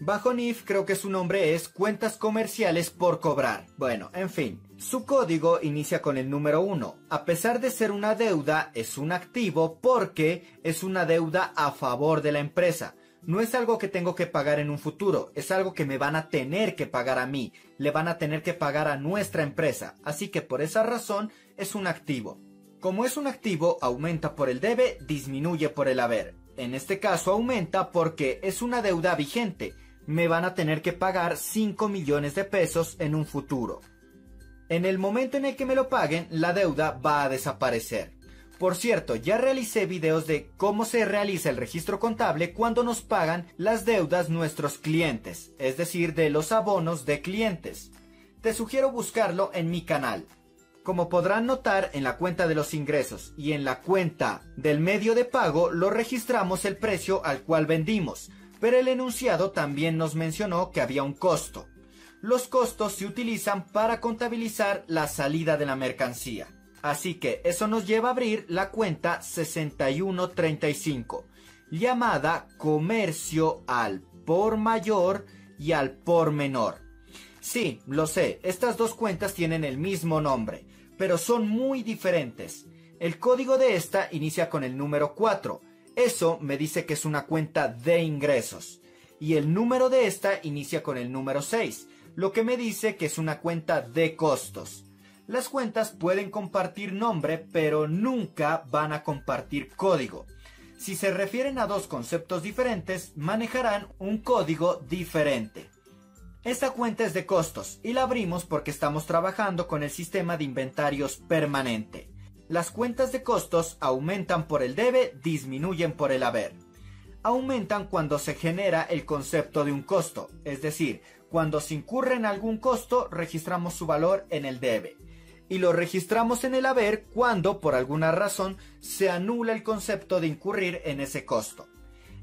Bajo NIF creo que su nombre es Cuentas Comerciales por Cobrar. Bueno, en fin, su código inicia con el número 1. A pesar de ser una deuda, es un activo porque es una deuda a favor de la empresa. No es algo que tengo que pagar en un futuro, es algo que me van a tener que pagar a mí, le van a tener que pagar a nuestra empresa, así que por esa razón es un activo. Como es un activo, aumenta por el debe, disminuye por el haber. En este caso aumenta porque es una deuda vigente, me van a tener que pagar 5 millones de pesos en un futuro. En el momento en el que me lo paguen, la deuda va a desaparecer. Por cierto, ya realicé videos de cómo se realiza el registro contable cuando nos pagan las deudas nuestros clientes, es decir, de los abonos de clientes. Te sugiero buscarlo en mi canal. Como podrán notar en la cuenta de los ingresos y en la cuenta del medio de pago lo registramos el precio al cual vendimos, pero el enunciado también nos mencionó que había un costo. Los costos se utilizan para contabilizar la salida de la mercancía. Así que eso nos lleva a abrir la cuenta 6135, llamada comercio al por mayor y al por menor. Sí, lo sé, estas dos cuentas tienen el mismo nombre, pero son muy diferentes. El código de esta inicia con el número 4, Eso me dice que es una cuenta de ingresos. Y el número de esta inicia con el número 6, lo que me dice que es una cuenta de costos. Las cuentas pueden compartir nombre, pero nunca van a compartir código. Si se refieren a dos conceptos diferentes, manejarán un código diferente. Esta cuenta es de costos y la abrimos porque estamos trabajando con el sistema de inventarios permanente. Las cuentas de costos aumentan por el debe, disminuyen por el haber. Aumentan cuando se genera el concepto de un costo, es decir, cuando se incurre en algún costo registramos su valor en el debe. Y lo registramos en el haber cuando, por alguna razón, se anula el concepto de incurrir en ese costo.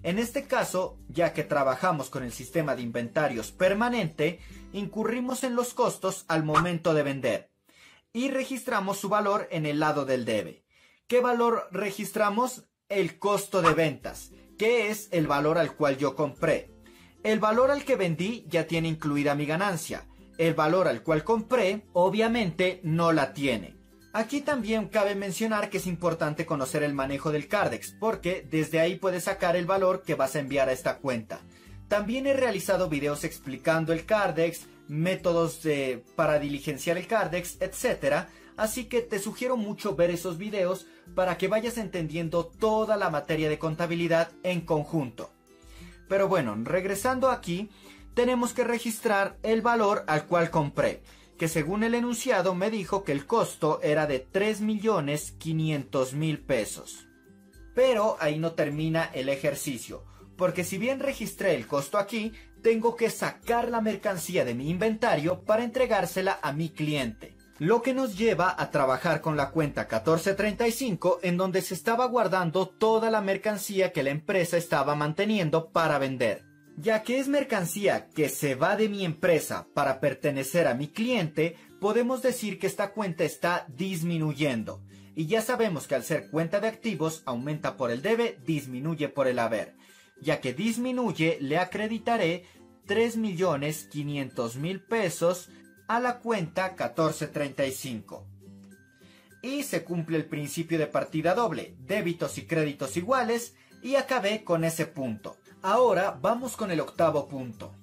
En este caso, ya que trabajamos con el sistema de inventarios permanente, incurrimos en los costos al momento de vender y registramos su valor en el lado del debe. ¿Qué valor registramos? El costo de ventas, que es el valor al cual yo compré. El valor al que vendí ya tiene incluida mi ganancia. El valor al cual compré, obviamente, no la tiene. Aquí también cabe mencionar que es importante conocer el manejo del Cardex, porque desde ahí puedes sacar el valor que vas a enviar a esta cuenta. También he realizado videos explicando el Cardex, métodos para diligenciar el Cardex, etc. Así que te sugiero mucho ver esos videos para que vayas entendiendo toda la materia de contabilidad en conjunto. Pero bueno, regresando aquí, tenemos que registrar el valor al cual compré, que según el enunciado me dijo que el costo era de 3.500.000 pesos. Pero ahí no termina el ejercicio, porque si bien registré el costo aquí, tengo que sacar la mercancía de mi inventario para entregársela a mi cliente. Lo que nos lleva a trabajar con la cuenta 1435 en donde se estaba guardando toda la mercancía que la empresa estaba manteniendo para vender. Ya que es mercancía que se va de mi empresa para pertenecer a mi cliente, podemos decir que esta cuenta está disminuyendo. Y ya sabemos que al ser cuenta de activos aumenta por el debe, disminuye por el haber. Ya que disminuye, le acreditaré 3.500.000 pesos a la cuenta 1435. Y se cumple el principio de partida doble, débitos y créditos iguales, y acabé con ese punto. Ahora vamos con el octavo punto.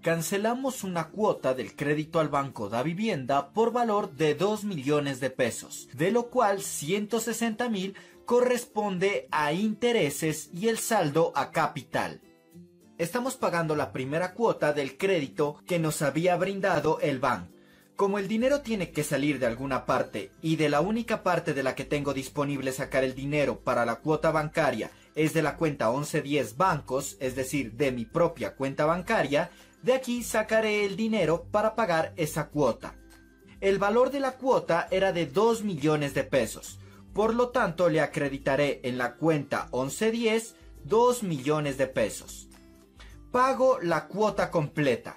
Cancelamos una cuota del crédito al Banco da Vivienda por valor de 2 millones de pesos, de lo cual 160 mil corresponde a intereses y el saldo a capital estamos pagando la primera cuota del crédito que nos había brindado el banco. Como el dinero tiene que salir de alguna parte y de la única parte de la que tengo disponible sacar el dinero para la cuota bancaria es de la cuenta 1110 bancos, es decir, de mi propia cuenta bancaria, de aquí sacaré el dinero para pagar esa cuota. El valor de la cuota era de 2 millones de pesos, por lo tanto le acreditaré en la cuenta 1110 2 millones de pesos pago la cuota completa.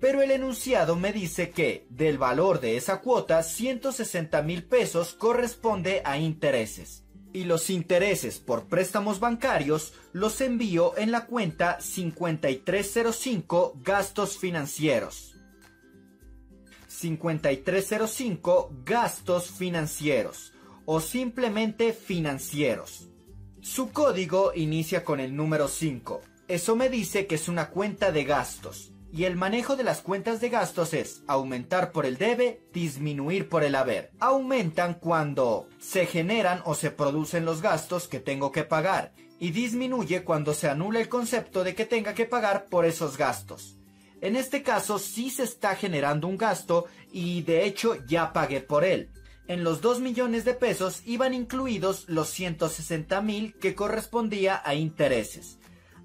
Pero el enunciado me dice que del valor de esa cuota 160 mil pesos corresponde a intereses. Y los intereses por préstamos bancarios los envío en la cuenta 5305 gastos financieros. 5305 gastos financieros o simplemente financieros. Su código inicia con el número 5 eso me dice que es una cuenta de gastos. Y el manejo de las cuentas de gastos es aumentar por el debe, disminuir por el haber. Aumentan cuando se generan o se producen los gastos que tengo que pagar y disminuye cuando se anula el concepto de que tenga que pagar por esos gastos. En este caso sí se está generando un gasto y de hecho ya pagué por él. En los 2 millones de pesos iban incluidos los 160 mil que correspondía a intereses.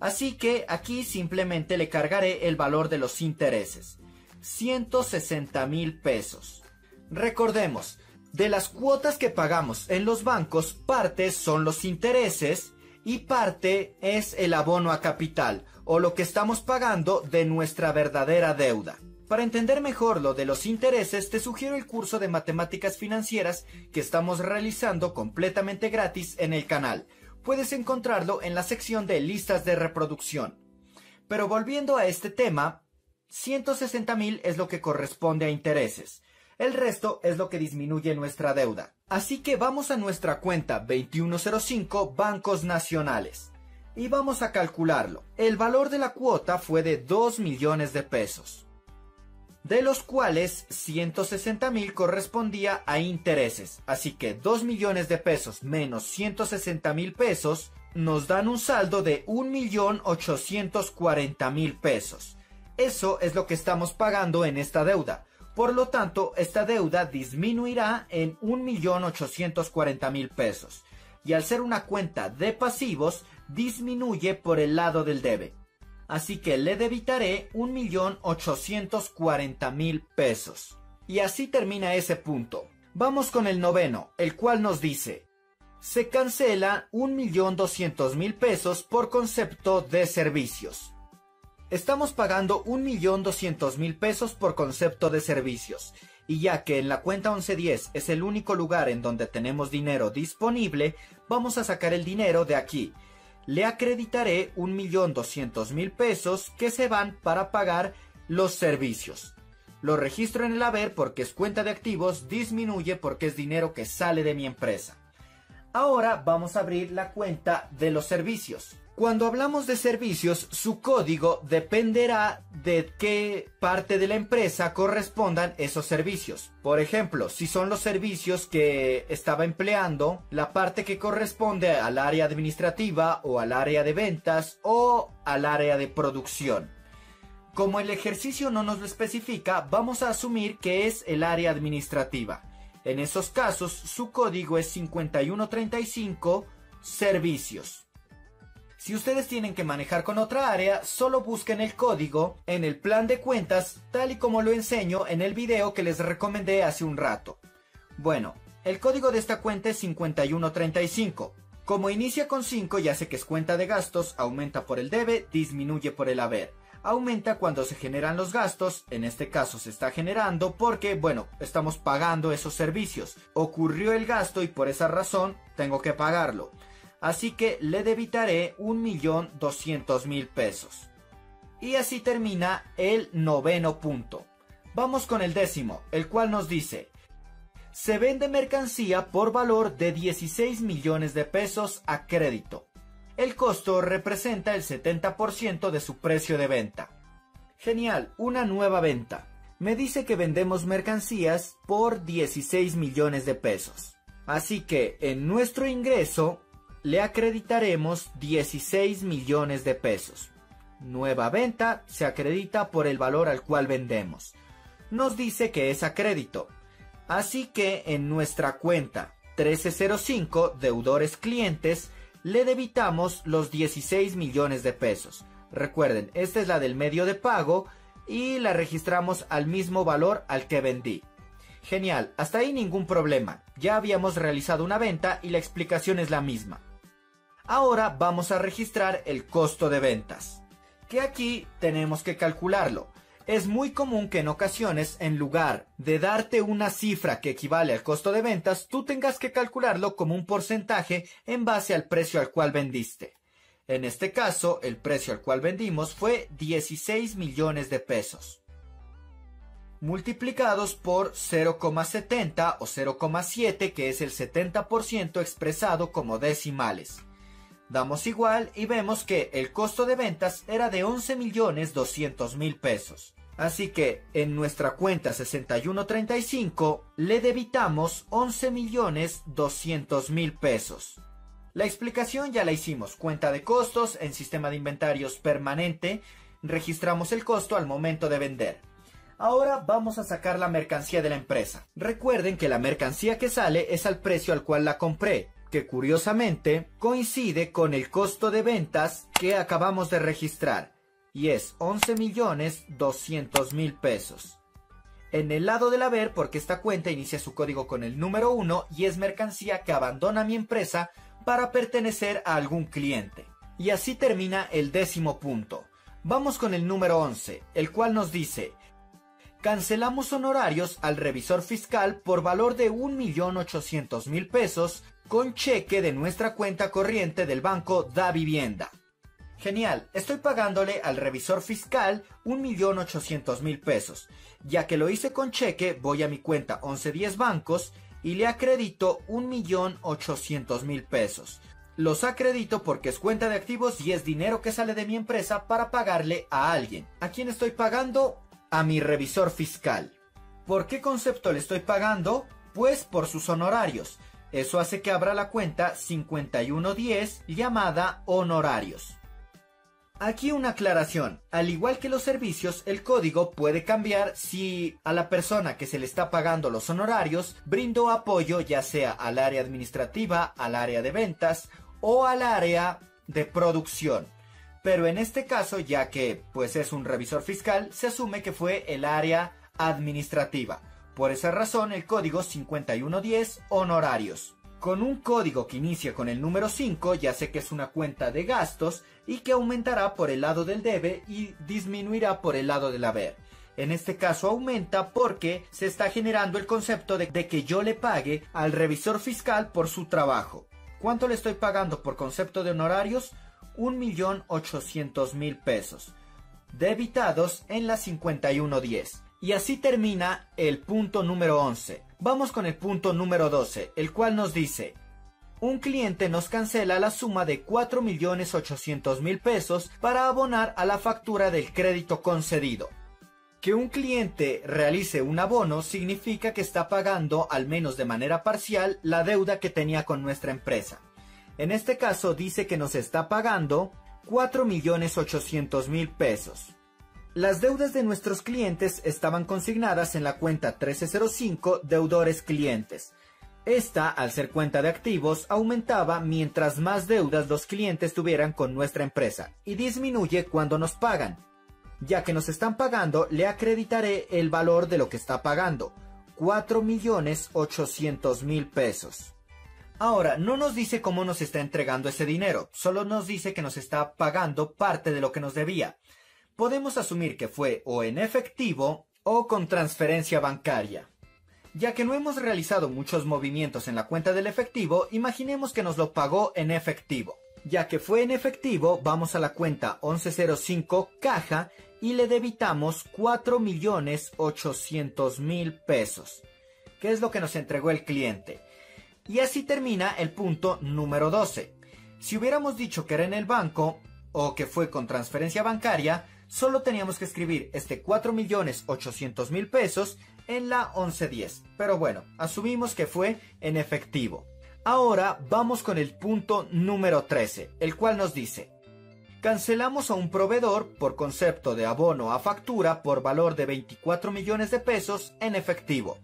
Así que aquí simplemente le cargaré el valor de los intereses. 160 mil pesos. Recordemos, de las cuotas que pagamos en los bancos, parte son los intereses y parte es el abono a capital o lo que estamos pagando de nuestra verdadera deuda. Para entender mejor lo de los intereses, te sugiero el curso de matemáticas financieras que estamos realizando completamente gratis en el canal puedes encontrarlo en la sección de listas de reproducción. Pero volviendo a este tema, 160 mil es lo que corresponde a intereses. El resto es lo que disminuye nuestra deuda. Así que vamos a nuestra cuenta 2105 Bancos Nacionales y vamos a calcularlo. El valor de la cuota fue de 2 millones de pesos, de los cuales 160 mil correspondía a intereses. Así que 2 millones de pesos menos 160 mil pesos nos dan un saldo de 1.840.000 pesos. Eso es lo que estamos pagando en esta deuda. Por lo tanto, esta deuda disminuirá en 1.840.000 pesos. Y al ser una cuenta de pasivos, disminuye por el lado del debe. Así que le debitaré 1.840.000 pesos. Y así termina ese punto. Vamos con el noveno, el cual nos dice, se cancela 1.200.000 pesos por concepto de servicios. Estamos pagando 1.200.000 pesos por concepto de servicios, y ya que en la cuenta 1110 es el único lugar en donde tenemos dinero disponible, vamos a sacar el dinero de aquí. Le acreditaré 1.200.000 pesos que se van para pagar los servicios. Lo registro en el haber porque es cuenta de activos, disminuye porque es dinero que sale de mi empresa. Ahora vamos a abrir la cuenta de los servicios. Cuando hablamos de servicios, su código dependerá de qué parte de la empresa correspondan esos servicios. Por ejemplo, si son los servicios que estaba empleando, la parte que corresponde al área administrativa o al área de ventas o al área de producción. Como el ejercicio no nos lo especifica, vamos a asumir que es el área administrativa. En esos casos, su código es 5135 servicios. Si ustedes tienen que manejar con otra área, solo busquen el código en el plan de cuentas tal y como lo enseño en el video que les recomendé hace un rato. Bueno, el código de esta cuenta es 5135. Como inicia con 5 ya sé que es cuenta de gastos, aumenta por el debe, disminuye por el haber aumenta cuando se generan los gastos, en este caso se está generando porque, bueno, estamos pagando esos servicios. Ocurrió el gasto y por esa razón tengo que pagarlo. Así que le debitaré 1.200.000 pesos. Y así termina el noveno punto. Vamos con el décimo, el cual nos dice, se vende mercancía por valor de 16 millones de pesos a crédito el costo representa el 70% de su precio de venta. Genial, una nueva venta. Me dice que vendemos mercancías por 16 millones de pesos. Así que en nuestro ingreso le acreditaremos 16 millones de pesos. Nueva venta se acredita por el valor al cual vendemos. Nos dice que es a crédito. Así que en nuestra cuenta 1305 deudores clientes le debitamos los 16 millones de pesos. Recuerden, esta es la del medio de pago y la registramos al mismo valor al que vendí. Genial, hasta ahí ningún problema. Ya habíamos realizado una venta y la explicación es la misma. Ahora vamos a registrar el costo de ventas, que aquí tenemos que calcularlo. Es muy común que en ocasiones, en lugar de darte una cifra que equivale al costo de ventas, tú tengas que calcularlo como un porcentaje en base al precio al cual vendiste. En este caso, el precio al cual vendimos fue 16 millones de pesos. Multiplicados por 0,70 o 0,7 que es el 70% expresado como decimales. Damos igual y vemos que el costo de ventas era de 11 millones 200 mil pesos. Así que en nuestra cuenta 6135 le debitamos 11 millones 200 mil pesos. La explicación ya la hicimos. Cuenta de costos en sistema de inventarios permanente. Registramos el costo al momento de vender. Ahora vamos a sacar la mercancía de la empresa. Recuerden que la mercancía que sale es al precio al cual la compré que curiosamente coincide con el costo de ventas que acabamos de registrar y es 11 millones 200 mil pesos. En el lado del haber, porque esta cuenta inicia su código con el número 1 y es mercancía que abandona mi empresa para pertenecer a algún cliente. Y así termina el décimo punto. Vamos con el número 11, el cual nos dice, cancelamos honorarios al revisor fiscal por valor de 1.800.000 pesos con cheque de nuestra cuenta corriente del banco Da Vivienda. Genial, estoy pagándole al revisor fiscal 1.800.000 pesos. Ya que lo hice con cheque, voy a mi cuenta 1110 bancos y le acredito 1.800.000 pesos. Los acredito porque es cuenta de activos y es dinero que sale de mi empresa para pagarle a alguien. ¿A quién estoy pagando? A mi revisor fiscal. ¿Por qué concepto le estoy pagando? Pues por sus honorarios. Eso hace que abra la cuenta 5110 llamada honorarios. Aquí una aclaración. Al igual que los servicios, el código puede cambiar si a la persona que se le está pagando los honorarios brindó apoyo ya sea al área administrativa, al área de ventas o al área de producción. Pero en este caso, ya que pues es un revisor fiscal, se asume que fue el área administrativa. Por esa razón, el código 5110 honorarios. Con un código que inicia con el número 5, ya sé que es una cuenta de gastos y que aumentará por el lado del debe y disminuirá por el lado del haber. En este caso aumenta porque se está generando el concepto de, de, que yo le pague al revisor fiscal por su trabajo. ¿Cuánto le estoy pagando por concepto de honorarios? 1.800.000 pesos. Debitados en la 5110. Y así termina el punto número 11. Vamos con el punto número 12, el cual nos dice, un cliente nos cancela la suma de 4.800.000 pesos para abonar a la factura del crédito concedido. Que un cliente realice un abono significa que está pagando, al menos de manera parcial, la deuda que tenía con nuestra empresa. En este caso dice que nos está pagando 4.800.000 pesos. Las deudas de nuestros clientes estaban consignadas en la cuenta 1305 deudores clientes. Esta, al ser cuenta de activos, aumentaba mientras más deudas los clientes tuvieran con nuestra empresa y disminuye cuando nos pagan. Ya que nos están pagando, le acreditaré el valor de lo que está pagando, 4.800.000 pesos. Ahora, no nos dice cómo nos está entregando ese dinero, solo nos dice que nos está pagando parte de lo que nos debía. Podemos asumir que fue o en efectivo o con transferencia bancaria. Ya que no hemos realizado muchos movimientos en la cuenta del efectivo, imaginemos que nos lo pagó en efectivo. Ya que fue en efectivo, vamos a la cuenta 1105 caja y le debitamos 4.800.000 pesos, que es lo que nos entregó el cliente. Y así termina el punto número 12. Si hubiéramos dicho que era en el banco o que fue con transferencia bancaria, solo teníamos que escribir este 4.800.000 pesos en la 1110. Pero bueno, asumimos que fue en efectivo. Ahora vamos con el punto número 13, el cual nos dice, cancelamos a un proveedor por concepto de abono a factura por valor de 24 millones de pesos en efectivo.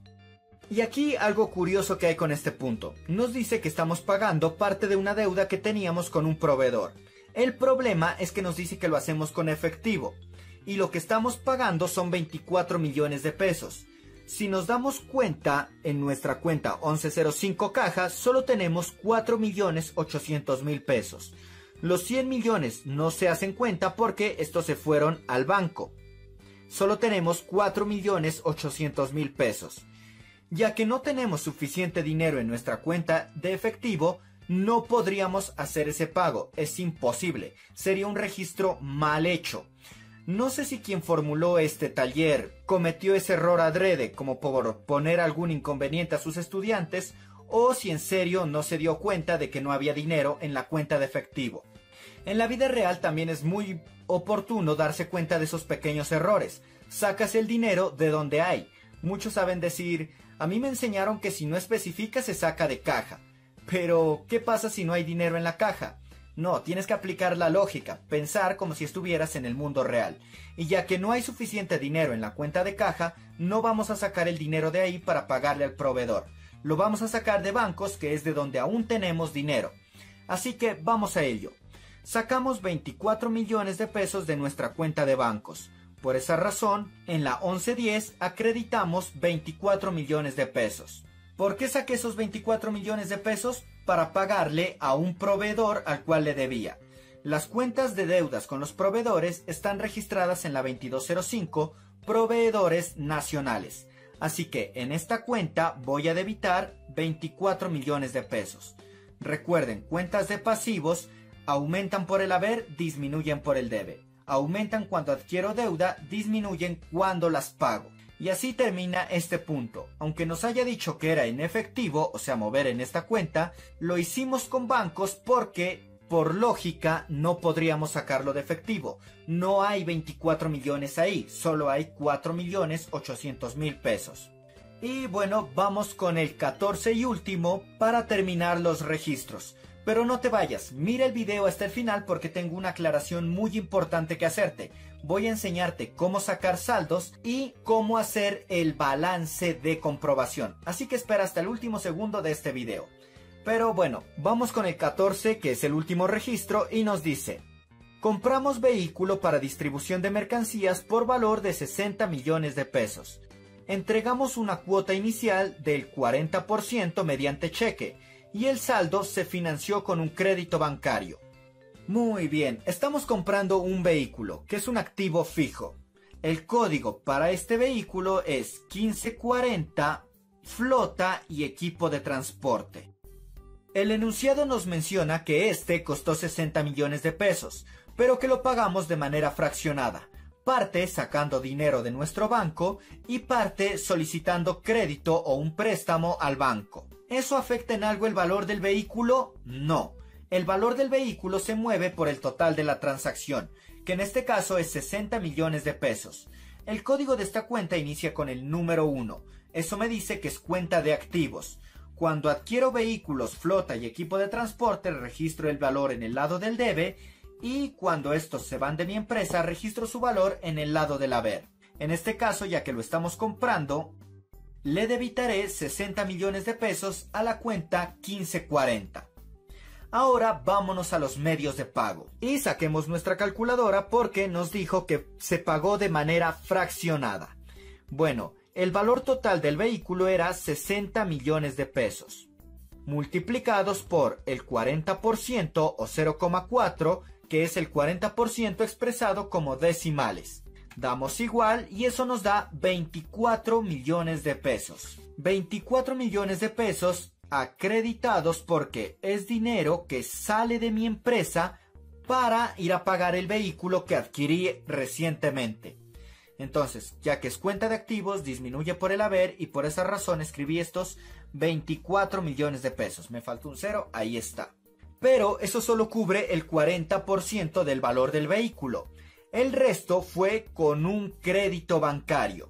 Y aquí algo curioso que hay con este punto. Nos dice que estamos pagando parte de una deuda que teníamos con un proveedor. El problema es que nos dice que lo hacemos con efectivo. Y lo que estamos pagando son 24 millones de pesos. Si nos damos cuenta, en nuestra cuenta 1105 cajas solo tenemos 4 millones 800 mil pesos. Los 100 millones no se hacen cuenta porque estos se fueron al banco. Solo tenemos 4 millones 800 mil pesos. Ya que no tenemos suficiente dinero en nuestra cuenta de efectivo, no podríamos hacer ese pago. Es imposible. Sería un registro mal hecho. No sé si quien formuló este taller cometió ese error adrede como por poner algún inconveniente a sus estudiantes o si en serio no se dio cuenta de que no había dinero en la cuenta de efectivo. En la vida real también es muy oportuno darse cuenta de esos pequeños errores. Sacas el dinero de donde hay. Muchos saben decir, a mí me enseñaron que si no especifica se saca de caja. Pero, ¿qué pasa si no hay dinero en la caja? No, tienes que aplicar la lógica, pensar como si estuvieras en el mundo real. Y ya que no hay suficiente dinero en la cuenta de caja, no vamos a sacar el dinero de ahí para pagarle al proveedor. Lo vamos a sacar de bancos, que es de donde aún tenemos dinero. Así que vamos a ello. Sacamos 24 millones de pesos de nuestra cuenta de bancos. Por esa razón, en la 1110 acreditamos 24 millones de pesos. ¿Por qué saqué esos 24 millones de pesos? Para pagarle a un proveedor al cual le debía. Las cuentas de deudas con los proveedores están registradas en la 2205 Proveedores Nacionales. Así que en esta cuenta voy a debitar 24 millones de pesos. Recuerden, cuentas de pasivos aumentan por el haber, disminuyen por el debe. Aumentan cuando adquiero deuda, disminuyen cuando las pago. Y así termina este punto. Aunque nos haya dicho que era en efectivo, o sea, mover en esta cuenta, lo hicimos con bancos porque por lógica no podríamos sacarlo de efectivo. No hay 24 millones ahí, solo hay 4 millones 800 mil pesos. Y bueno, vamos con el 14 y último para terminar los registros. Pero no te vayas, mira el video hasta el final porque tengo una aclaración muy importante que hacerte. Voy a enseñarte cómo sacar saldos y cómo hacer el balance de comprobación. Así que espera hasta el último segundo de este video. Pero bueno, vamos con el 14 que es el último registro y nos dice Compramos vehículo para distribución de mercancías por valor de 60 millones de pesos. Entregamos una cuota inicial del 40% mediante cheque y el saldo se financió con un crédito bancario. Muy bien, estamos comprando un vehículo, que es un activo fijo. El código para este vehículo es 1540 flota y equipo de transporte. El enunciado nos menciona que este costó 60 millones de pesos, pero que lo pagamos de manera fraccionada, parte sacando dinero de nuestro banco y parte solicitando crédito o un préstamo al banco. ¿Eso afecta en algo el valor del vehículo? No. El valor del vehículo se mueve por el total de la transacción, que en este caso es 60 millones de pesos. El código de esta cuenta inicia con el número 1. Eso me dice que es cuenta de activos. Cuando adquiero vehículos, flota y equipo de transporte, registro el valor en el lado del debe y cuando estos se van de mi empresa, registro su valor en el lado del haber. En este caso, ya que lo estamos comprando, le debitaré 60 millones de pesos a la cuenta 1540. Ahora vámonos a los medios de pago y saquemos nuestra calculadora porque nos dijo que se pagó de manera fraccionada. Bueno, el valor total del vehículo era 60 millones de pesos, multiplicados por el 40% o 0,4, que es el 40% expresado como decimales damos igual y eso nos da 24 millones de pesos. 24 millones de pesos acreditados porque es dinero que sale de mi empresa para ir a pagar el vehículo que adquirí recientemente. Entonces, ya que es cuenta de activos, disminuye por el haber y por esa razón escribí estos 24 millones de pesos. Me falta un cero, ahí está. Pero eso solo cubre el 40% del valor del vehículo. El resto fue con un crédito bancario.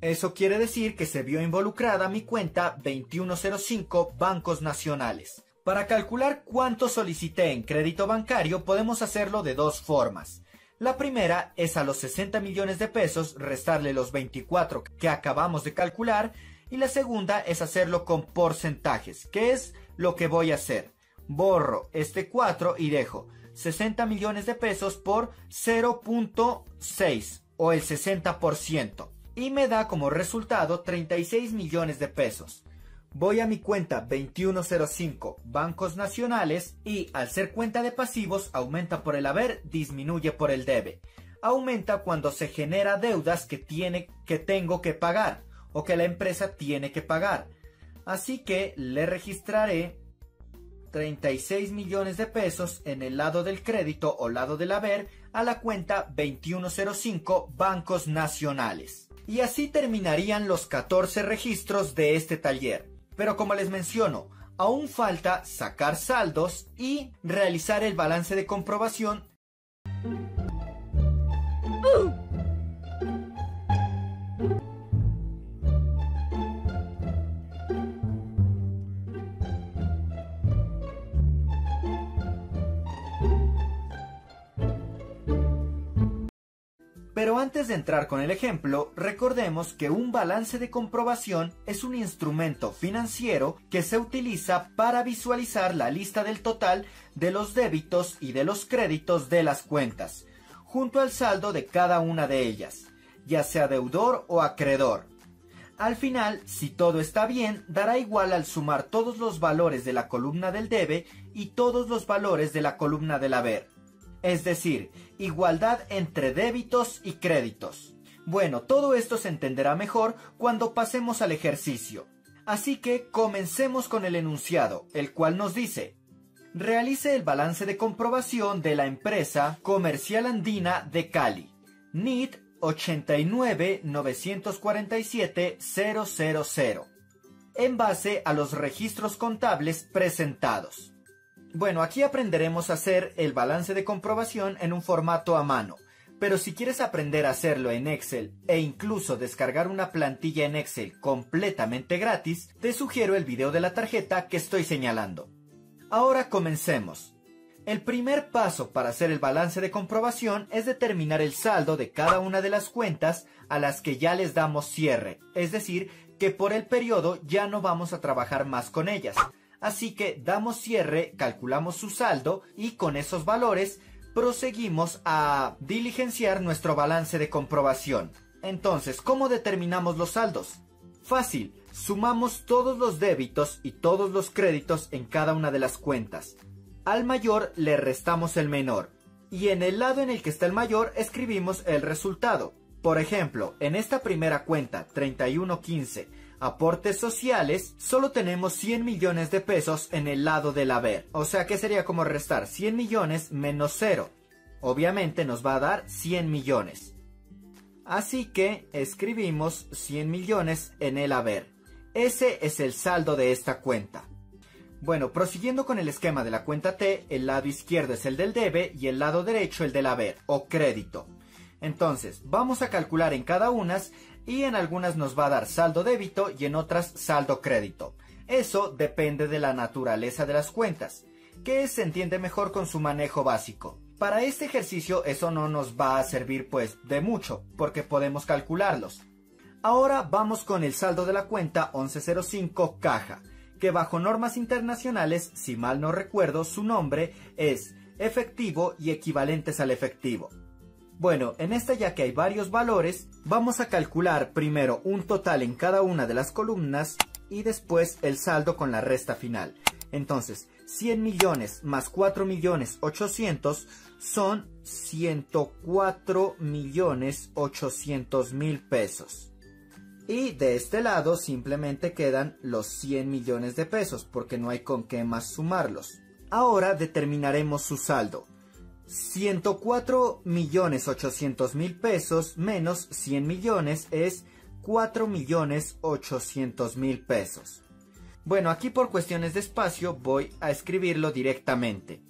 Eso quiere decir que se vio involucrada mi cuenta 2105 Bancos Nacionales. Para calcular cuánto solicité en crédito bancario podemos hacerlo de dos formas. La primera es a los 60 millones de pesos restarle los 24 que acabamos de calcular y la segunda es hacerlo con porcentajes, que es lo que voy a hacer. Borro este 4 y dejo 60 millones de pesos por 0.6 o el 60% y me da como resultado 36 millones de pesos. Voy a mi cuenta 2105 Bancos Nacionales y al ser cuenta de pasivos aumenta por el haber, disminuye por el debe. Aumenta cuando se genera deudas que tiene que tengo que pagar o que la empresa tiene que pagar. Así que le registraré 36 millones de pesos en el lado del crédito o lado del haber a la cuenta 2105 Bancos Nacionales. Y así terminarían los 14 registros de este taller. Pero como les menciono, aún falta sacar saldos y realizar el balance de comprobación. Pero antes de entrar con el ejemplo, recordemos que un balance de comprobación es un instrumento financiero que se utiliza para visualizar la lista del total de los débitos y de los créditos de las cuentas, junto al saldo de cada una de ellas, ya sea deudor o acreedor. Al final, si todo está bien, dará igual al sumar todos los valores de la columna del debe y todos los valores de la columna del haber es decir, igualdad entre débitos y créditos. Bueno, todo esto se entenderá mejor cuando pasemos al ejercicio. Así que comencemos con el enunciado, el cual nos dice, realice el balance de comprobación de la empresa Comercial Andina de Cali, NIT 89 947 000 en base a los registros contables presentados. Bueno, aquí aprenderemos a hacer el balance de comprobación en un formato a mano, pero si quieres aprender a hacerlo en Excel e incluso descargar una plantilla en Excel completamente gratis, te sugiero el video de la tarjeta que estoy señalando. Ahora comencemos. El primer paso para hacer el balance de comprobación es determinar el saldo de cada una de las cuentas a las que ya les damos cierre, es decir, que por el periodo ya no vamos a trabajar más con ellas. Así que damos cierre, calculamos su saldo y con esos valores proseguimos a diligenciar nuestro balance de comprobación. Entonces, ¿cómo determinamos los saldos? Fácil, sumamos todos los débitos y todos los créditos en cada una de las cuentas. Al mayor le restamos el menor. Y en el lado en el que está el mayor escribimos el resultado. Por ejemplo, en esta primera cuenta, 3115, aportes sociales, solo tenemos 100 millones de pesos en el lado del haber. O sea que sería como restar 100 millones menos 0. Obviamente nos va a dar 100 millones. Así que escribimos 100 millones en el haber. Ese es el saldo de esta cuenta. Bueno, prosiguiendo con el esquema de la cuenta T, el lado izquierdo es el del debe y el lado derecho el del haber o crédito. Entonces, vamos a calcular en cada una y en algunas nos va a dar saldo débito y en otras saldo crédito. Eso depende de la naturaleza de las cuentas, que se entiende mejor con su manejo básico. Para este ejercicio eso no nos va a servir pues de mucho, porque podemos calcularlos. Ahora vamos con el saldo de la cuenta 1105 caja, que bajo normas internacionales, si mal no recuerdo, su nombre es efectivo y equivalentes al efectivo. Bueno, en esta ya que hay varios valores, vamos a calcular primero un total en cada una de las columnas y después el saldo con la resta final. Entonces, 100 millones más 4 millones 800 son 104 millones 800 mil pesos. Y de este lado simplemente quedan los 100 millones de pesos porque no hay con qué más sumarlos. Ahora determinaremos su saldo. 104 millones 800 mil pesos menos 100 millones es 4 millones 800 mil pesos. Bueno, aquí por cuestiones de espacio voy a escribirlo directamente.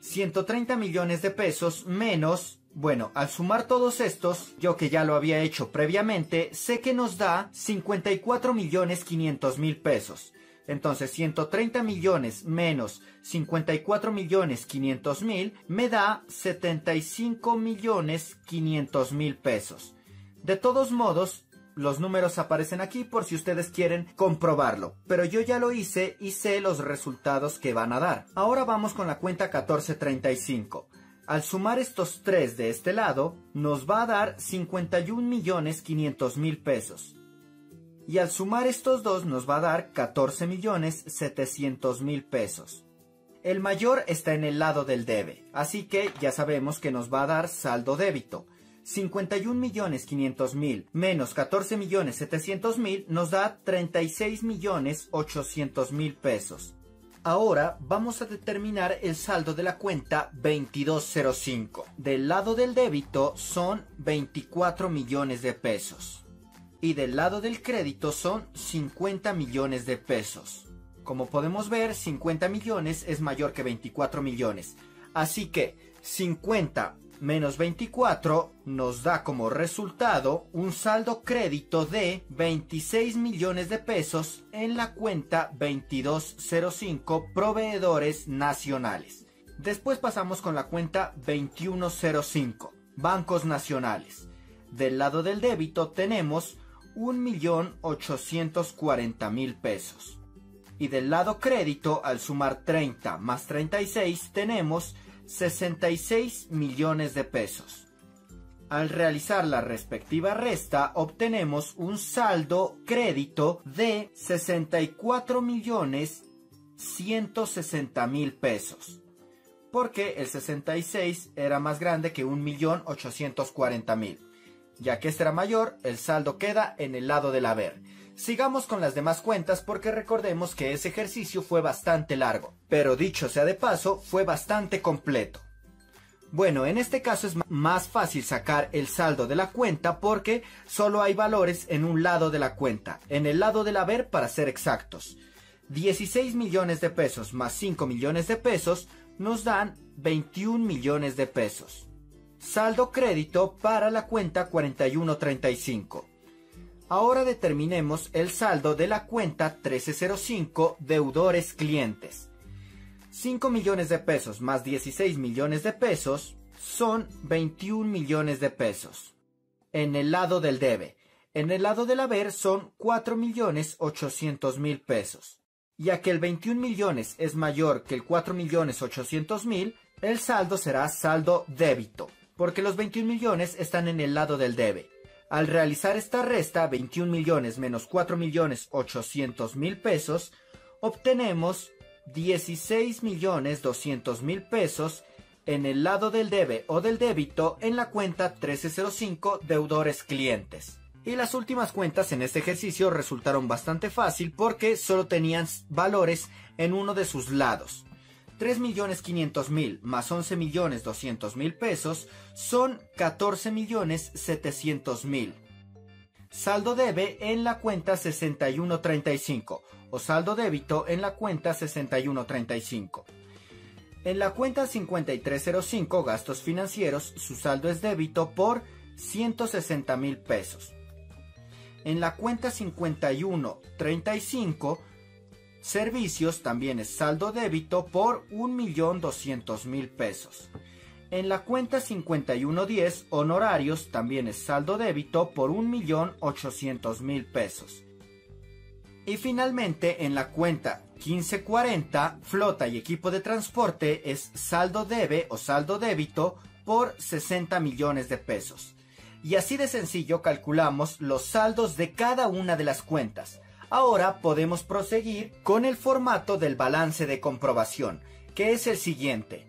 130 millones de pesos menos, bueno, al sumar todos estos, yo que ya lo había hecho previamente, sé que nos da 54 millones 500 mil pesos. Entonces 130 millones menos 54 millones 500 mil me da 75 millones 500 mil pesos. De todos modos, los números aparecen aquí por si ustedes quieren comprobarlo. Pero yo ya lo hice y sé los resultados que van a dar. Ahora vamos con la cuenta 1435. Al sumar estos tres de este lado, nos va a dar 51 millones 500 mil pesos. Y al sumar estos dos nos va a dar 14 millones 700 mil pesos. El mayor está en el lado del debe, así que ya sabemos que nos va a dar saldo débito. 51 millones 500 mil menos 14 millones 700 mil nos da 36 millones 800 mil pesos. Ahora vamos a determinar el saldo de la cuenta 2205. Del lado del débito son 24 millones de pesos y del lado del crédito son 50 millones de pesos. Como podemos ver, 50 millones es mayor que 24 millones. Así que 50 menos 24 nos da como resultado un saldo crédito de 26 millones de pesos en la cuenta 2205 proveedores nacionales. Después pasamos con la cuenta 2105 bancos nacionales. Del lado del débito tenemos 1.840.000 pesos. Y del lado crédito, al sumar 30 más 36, tenemos 66 millones de pesos. Al realizar la respectiva resta, obtenemos un saldo crédito de 64 millones 160 mil pesos. Porque el 66 era más grande que 1.840.000. Ya que este era mayor, el saldo queda en el lado del haber. Sigamos con las demás cuentas porque recordemos que ese ejercicio fue bastante largo, pero dicho sea de paso, fue bastante completo. Bueno, en este caso es más fácil sacar el saldo de la cuenta porque solo hay valores en un lado de la cuenta, en el lado del haber para ser exactos. 16 millones de pesos más 5 millones de pesos nos dan 21 millones de pesos. Saldo crédito para la cuenta 4135. Ahora determinemos el saldo de la cuenta 1305 deudores clientes. 5 millones de pesos más 16 millones de pesos son 21 millones de pesos. En el lado del debe. En el lado del haber son 4 millones 800 mil pesos. Ya que el 21 millones es mayor que el 4 millones 800 mil, el saldo será saldo débito, porque los 21 millones están en el lado del debe. Al realizar esta resta, 21 millones menos 4 millones 800 mil pesos, obtenemos 16 millones 200 mil pesos en el lado del debe o del débito en la cuenta 1305 deudores clientes. Y las últimas cuentas en este ejercicio resultaron bastante fácil porque solo tenían valores en uno de sus lados. 3 millones 500 mil más 11 millones 200 mil pesos son 14 millones 700 mil. Saldo debe en la cuenta 6135 o saldo débito en la cuenta 6135. En la cuenta 5305 gastos financieros su saldo es débito por 160 mil pesos. En la cuenta 5135 servicios también es saldo débito por 1.200.000 pesos. En la cuenta 5110 honorarios también es saldo débito por 1.800.000 pesos. Y finalmente en la cuenta 1540 flota y equipo de transporte es saldo debe o saldo débito por 60 millones de pesos. Y así de sencillo calculamos los saldos de cada una de las cuentas. Ahora podemos proseguir con el formato del balance de comprobación, que es el siguiente.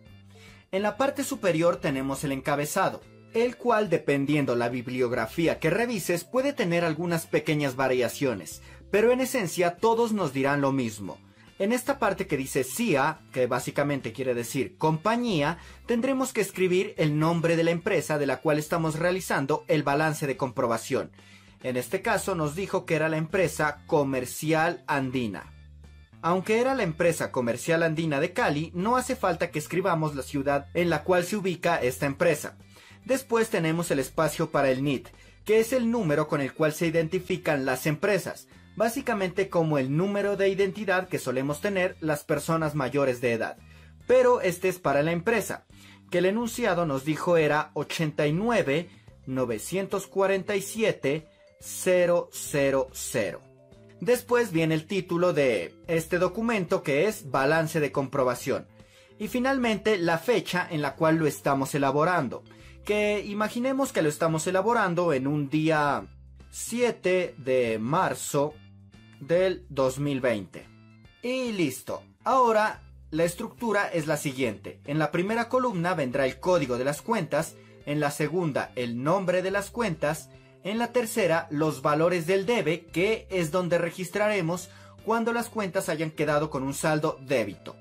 En la parte superior tenemos el encabezado, el cual dependiendo la bibliografía que revises puede tener algunas pequeñas variaciones, pero en esencia todos nos dirán lo mismo. En esta parte que dice CIA, que básicamente quiere decir compañía, tendremos que escribir el nombre de la empresa de la cual estamos realizando el balance de comprobación. En este caso nos dijo que era la empresa Comercial Andina. Aunque era la empresa Comercial Andina de Cali, no hace falta que escribamos la ciudad en la cual se ubica esta empresa. Después tenemos el espacio para el NIT, que es el número con el cual se identifican las empresas básicamente como el número de identidad que solemos tener las personas mayores de edad. Pero este es para la empresa, que el enunciado nos dijo era 89 947 000. Después viene el título de este documento que es balance de comprobación. Y finalmente la fecha en la cual lo estamos elaborando. Que imaginemos que lo estamos elaborando en un día 7 de marzo del 2020. Y listo. Ahora la estructura es la siguiente. En la primera columna vendrá el código de las cuentas, en la segunda el nombre de las cuentas, en la tercera los valores del debe, que es donde registraremos cuando las cuentas hayan quedado con un saldo débito.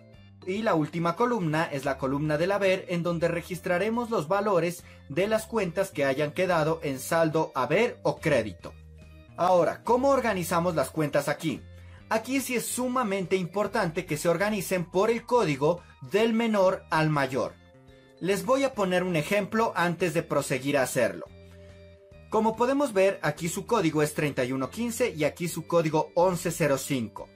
Y la última columna es la columna del haber en donde registraremos los valores de las cuentas que hayan quedado en saldo haber o crédito. Ahora, ¿cómo organizamos las cuentas aquí? Aquí sí es sumamente importante que se organicen por el código del menor al mayor. Les voy a poner un ejemplo antes de proseguir a hacerlo. Como podemos ver, aquí su código es 3115 y aquí su código 1105.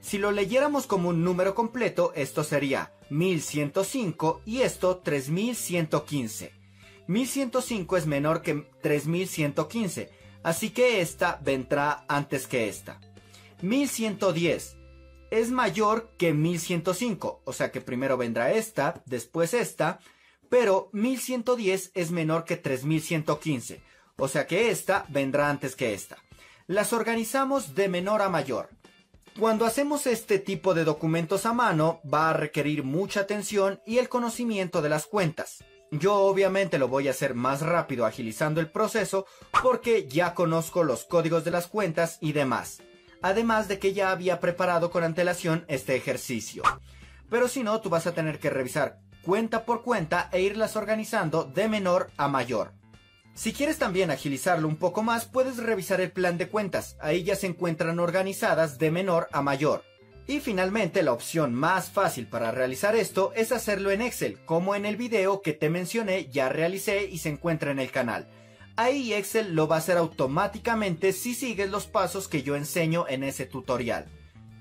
Si lo leyéramos como un número completo, esto sería 1105 y esto 3115. 1105 es menor que 3115, Así que esta vendrá antes que esta. 1110 es mayor que 1105, o sea que primero vendrá esta, después esta, pero 1110 es menor que 3115, o sea que esta vendrá antes que esta. Las organizamos de menor a mayor. Cuando hacemos este tipo de documentos a mano va a requerir mucha atención y el conocimiento de las cuentas. Yo obviamente lo voy a hacer más rápido agilizando el proceso porque ya conozco los códigos de las cuentas y demás. Además de que ya había preparado con antelación este ejercicio. Pero si no, tú vas a tener que revisar cuenta por cuenta e irlas organizando de menor a mayor. Si quieres también agilizarlo un poco más, puedes revisar el plan de cuentas. Ahí ya se encuentran organizadas de menor a mayor. Y finalmente la opción más fácil para realizar esto es hacerlo en Excel, como en el video que te mencioné ya realicé y se encuentra en el canal. Ahí Excel lo va a hacer automáticamente si sigues los pasos que yo enseño en ese tutorial.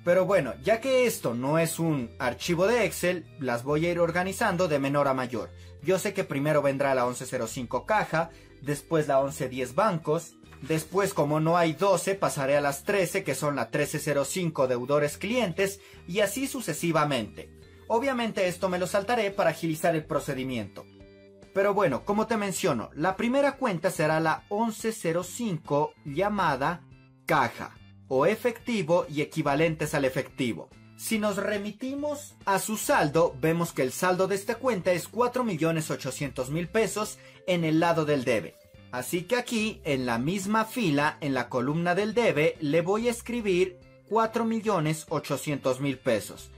Pero bueno, ya que esto no es un archivo de Excel, las voy a ir organizando de menor a mayor. Yo sé que primero vendrá la 1105 caja, después la 1110 bancos, después como no hay 12 pasaré a las 13 que son la 1305 deudores clientes y así sucesivamente. Obviamente esto me lo saltaré para agilizar el procedimiento. Pero bueno, como te menciono, la primera cuenta será la 1105 llamada caja o efectivo y equivalentes al efectivo. Si nos remitimos a su saldo, vemos que el saldo de esta cuenta es 4.800.000 pesos en el lado del debe. Así que aquí, en la misma fila, en la columna del debe, le voy a escribir 4.800.000 pesos.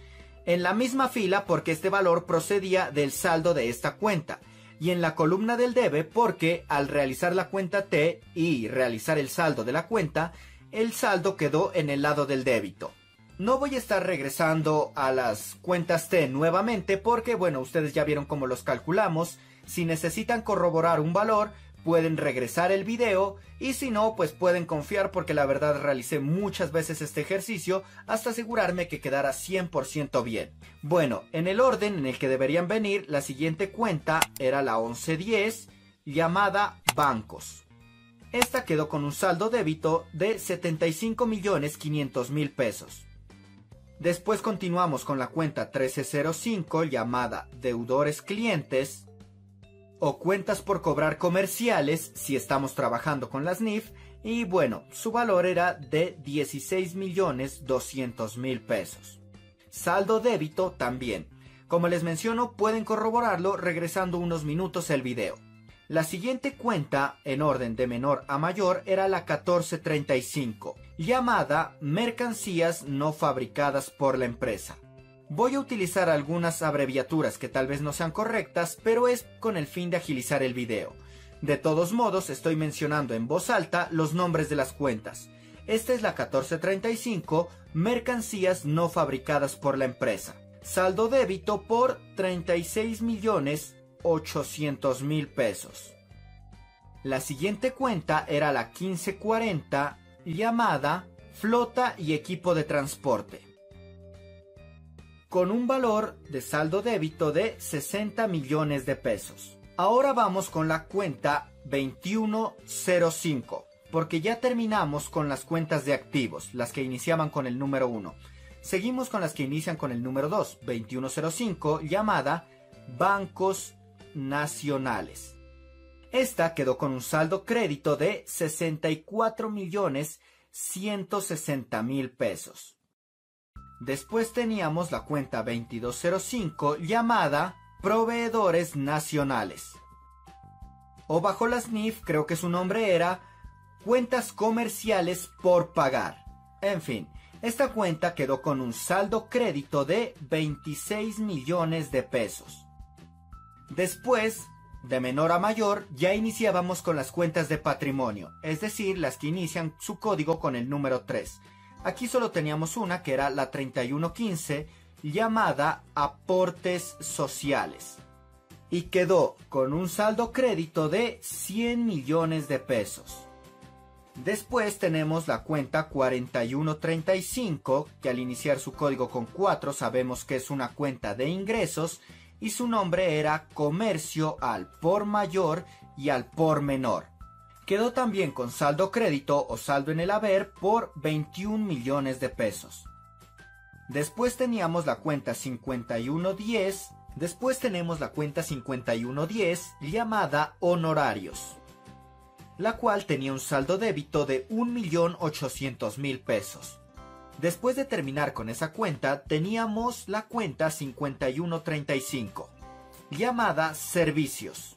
En la misma fila porque este valor procedía del saldo de esta cuenta. Y en la columna del debe porque al realizar la cuenta T y realizar el saldo de la cuenta, el saldo quedó en el lado del débito. No voy a estar regresando a las cuentas T nuevamente porque, bueno, ustedes ya vieron cómo los calculamos. Si necesitan corroborar un valor, pueden regresar el video y si no, pues pueden confiar porque la verdad realicé muchas veces este ejercicio hasta asegurarme que quedara 100% bien. Bueno, en el orden en el que deberían venir, la siguiente cuenta era la 1110 llamada bancos. Esta quedó con un saldo débito de 75 millones 500 mil pesos. Después continuamos con la cuenta 1305 llamada deudores clientes o cuentas por cobrar comerciales si estamos trabajando con las NIF y bueno, su valor era de 16 millones 200 mil pesos. Saldo débito también. Como les menciono, pueden corroborarlo regresando unos minutos el video. La siguiente cuenta, en orden de menor a mayor, era la 1435, llamada Mercancías no fabricadas por la empresa. Voy a utilizar algunas abreviaturas que tal vez no sean correctas, pero es con el fin de agilizar el video. De todos modos, estoy mencionando en voz alta los nombres de las cuentas. Esta es la 1435, Mercancías no fabricadas por la empresa. Saldo débito por 36 millones 800 mil pesos. La siguiente cuenta era la 1540 llamada Flota y Equipo de Transporte, con un valor de saldo débito de 60 millones de pesos. Ahora vamos con la cuenta 2105, porque ya terminamos con las cuentas de activos, las que iniciaban con el número 1. Seguimos con las que inician con el número 2, 2105, llamada Bancos nacionales. Esta quedó con un saldo crédito de 64 millones 160 mil pesos. Después teníamos la cuenta 2205 llamada Proveedores Nacionales. O bajo las NIF creo que su nombre era Cuentas Comerciales por Pagar. En fin, esta cuenta quedó con un saldo crédito de 26 millones de pesos. Después, de menor a mayor, ya iniciábamos con las cuentas de patrimonio, es decir, las que inician su código con el número 3. Aquí solo teníamos una que era la 3115, llamada aportes sociales. Y quedó con un saldo crédito de 100 millones de pesos. Después tenemos la cuenta 4135, que al iniciar su código con 4 sabemos que es una cuenta de ingresos y su nombre era Comercio al por mayor y al por menor. Quedó también con saldo crédito o saldo en el haber por 21 millones de pesos. Después teníamos la cuenta 5110, después tenemos la cuenta 5110 llamada honorarios, la cual tenía un saldo débito de 1.800.000 pesos. Después de terminar con esa cuenta, teníamos la cuenta 5135, llamada Servicios,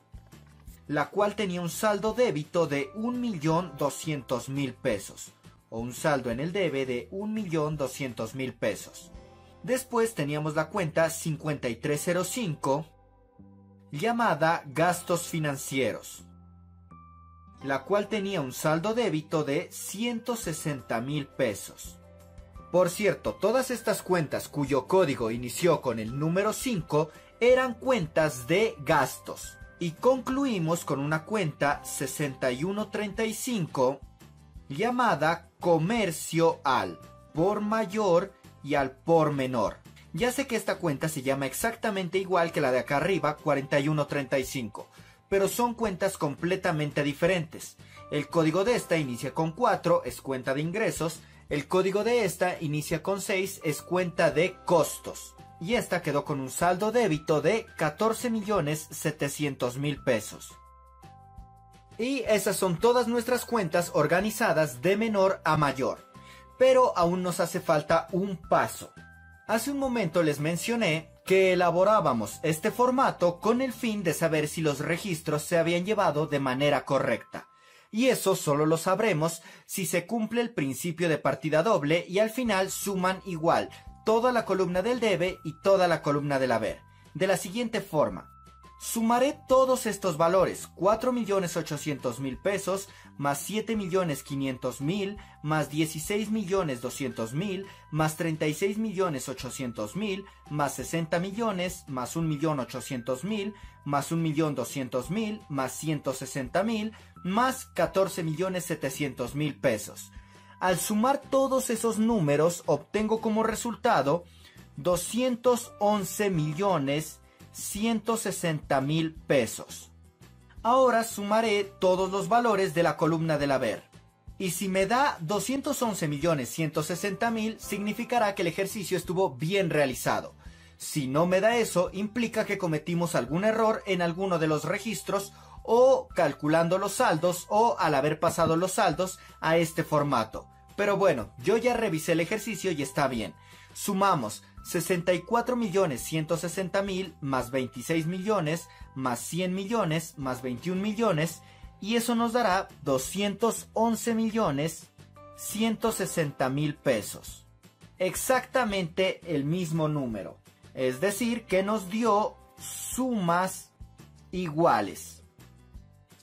la cual tenía un saldo débito de 1.200.000 pesos, o un saldo en el debe de 1.200.000 pesos. Después teníamos la cuenta 5305, llamada gastos financieros, la cual tenía un saldo débito de 160 mil pesos. Por cierto, todas estas cuentas cuyo código inició con el número 5 eran cuentas de gastos. Y concluimos con una cuenta 6135 llamada comercio al por mayor y al por menor. Ya sé que esta cuenta se llama exactamente igual que la de acá arriba, 4135, pero son cuentas completamente diferentes. El código de esta inicia con 4, es cuenta de ingresos, el código de esta inicia con 6, es cuenta de costos. Y esta quedó con un saldo débito de 14.700.000 pesos. Y esas son todas nuestras cuentas organizadas de menor a mayor. Pero aún nos hace falta un paso. Hace un momento les mencioné que elaborábamos este formato con el fin de saber si los registros se habían llevado de manera correcta. Y eso solo lo sabremos si se cumple el principio de partida doble y al final suman igual toda la columna del debe y toda la columna del haber. De la siguiente forma. Sumaré todos estos valores, 4.800.000 pesos, más 7.500.000, más 16.200.000, más 36.800.000, más 60 millones, más 1.800.000, más 1.200.000, más 160.000, más 14.700.000 pesos. Al sumar todos esos números obtengo como resultado 211 millones 160 mil pesos. Ahora sumaré todos los valores de la columna del haber. Y si me da 211 millones 160 mil, significará que el ejercicio estuvo bien realizado. Si no me da eso, implica que cometimos algún error en alguno de los registros o calculando los saldos o al haber pasado los saldos a este formato. Pero bueno, yo ya revisé el ejercicio y está bien. Sumamos 64 millones 160 mil más 26 millones más 100 millones más 21 millones y eso nos dará 211 millones 160 mil pesos. Exactamente el mismo número. Es decir, que nos dio sumas iguales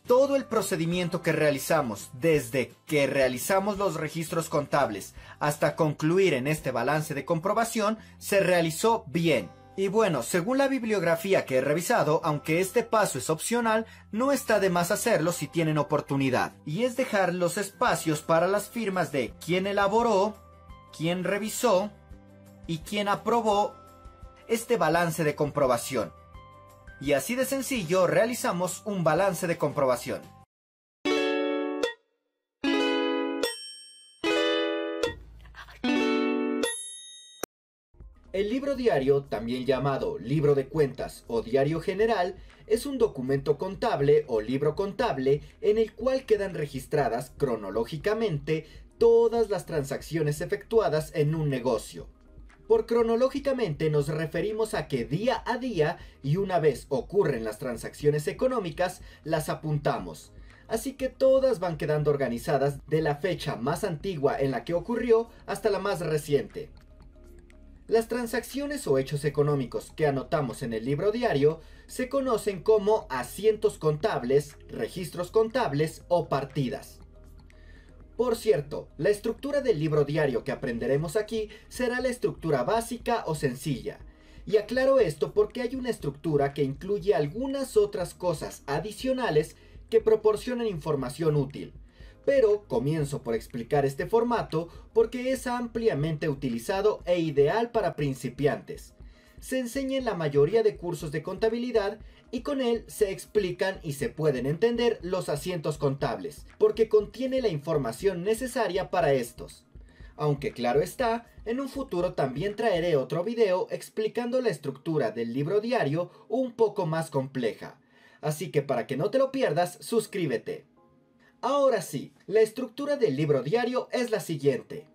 todo el procedimiento que realizamos, desde que realizamos los registros contables hasta concluir en este balance de comprobación, se realizó bien. Y bueno, según la bibliografía que he revisado, aunque este paso es opcional, no está de más hacerlo si tienen oportunidad. Y es dejar los espacios para las firmas de quien elaboró, quien revisó y quien aprobó este balance de comprobación y así de sencillo realizamos un balance de comprobación. El libro diario, también llamado libro de cuentas o diario general, es un documento contable o libro contable en el cual quedan registradas cronológicamente todas las transacciones efectuadas en un negocio, por cronológicamente nos referimos a que día a día y una vez ocurren las transacciones económicas, las apuntamos. Así que todas van quedando organizadas de la fecha más antigua en la que ocurrió hasta la más reciente. Las transacciones o hechos económicos que anotamos en el libro diario se conocen como asientos contables, registros contables o partidas. Por cierto, la estructura del libro diario que aprenderemos aquí será la estructura básica o sencilla. Y aclaro esto porque hay una estructura que incluye algunas otras cosas adicionales que proporcionan información útil. Pero comienzo por explicar este formato porque es ampliamente utilizado e ideal para principiantes. Se enseña en la mayoría de cursos de contabilidad y con él se explican y se pueden entender los asientos contables, porque contiene la información necesaria para estos. Aunque claro está, en un futuro también traeré otro video explicando la estructura del libro diario un poco más compleja. Así que para que no te lo pierdas, suscríbete. Ahora sí, la estructura del libro diario es la siguiente.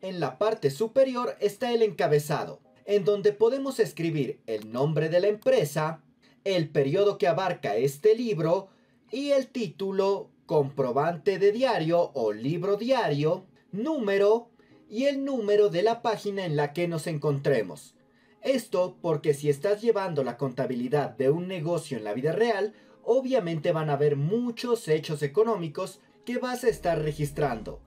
En la parte superior está el encabezado, en donde podemos escribir el nombre de la empresa, el periodo que abarca este libro y el título, comprobante de diario o libro diario, número y el número de la página en la que nos encontremos. Esto porque si estás llevando la contabilidad de un negocio en la vida real, obviamente van a haber muchos hechos económicos que vas a estar registrando.